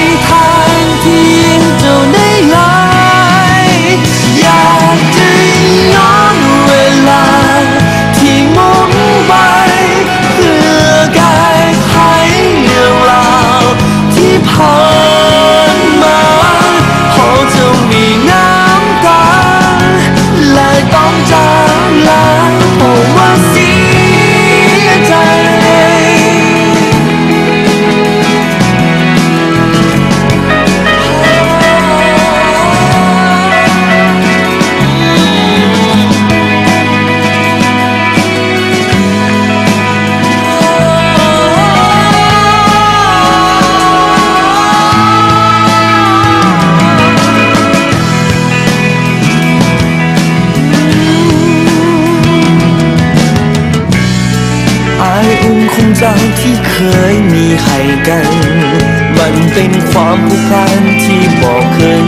[SPEAKER 12] เป็นความผูกพันที่บอกเคย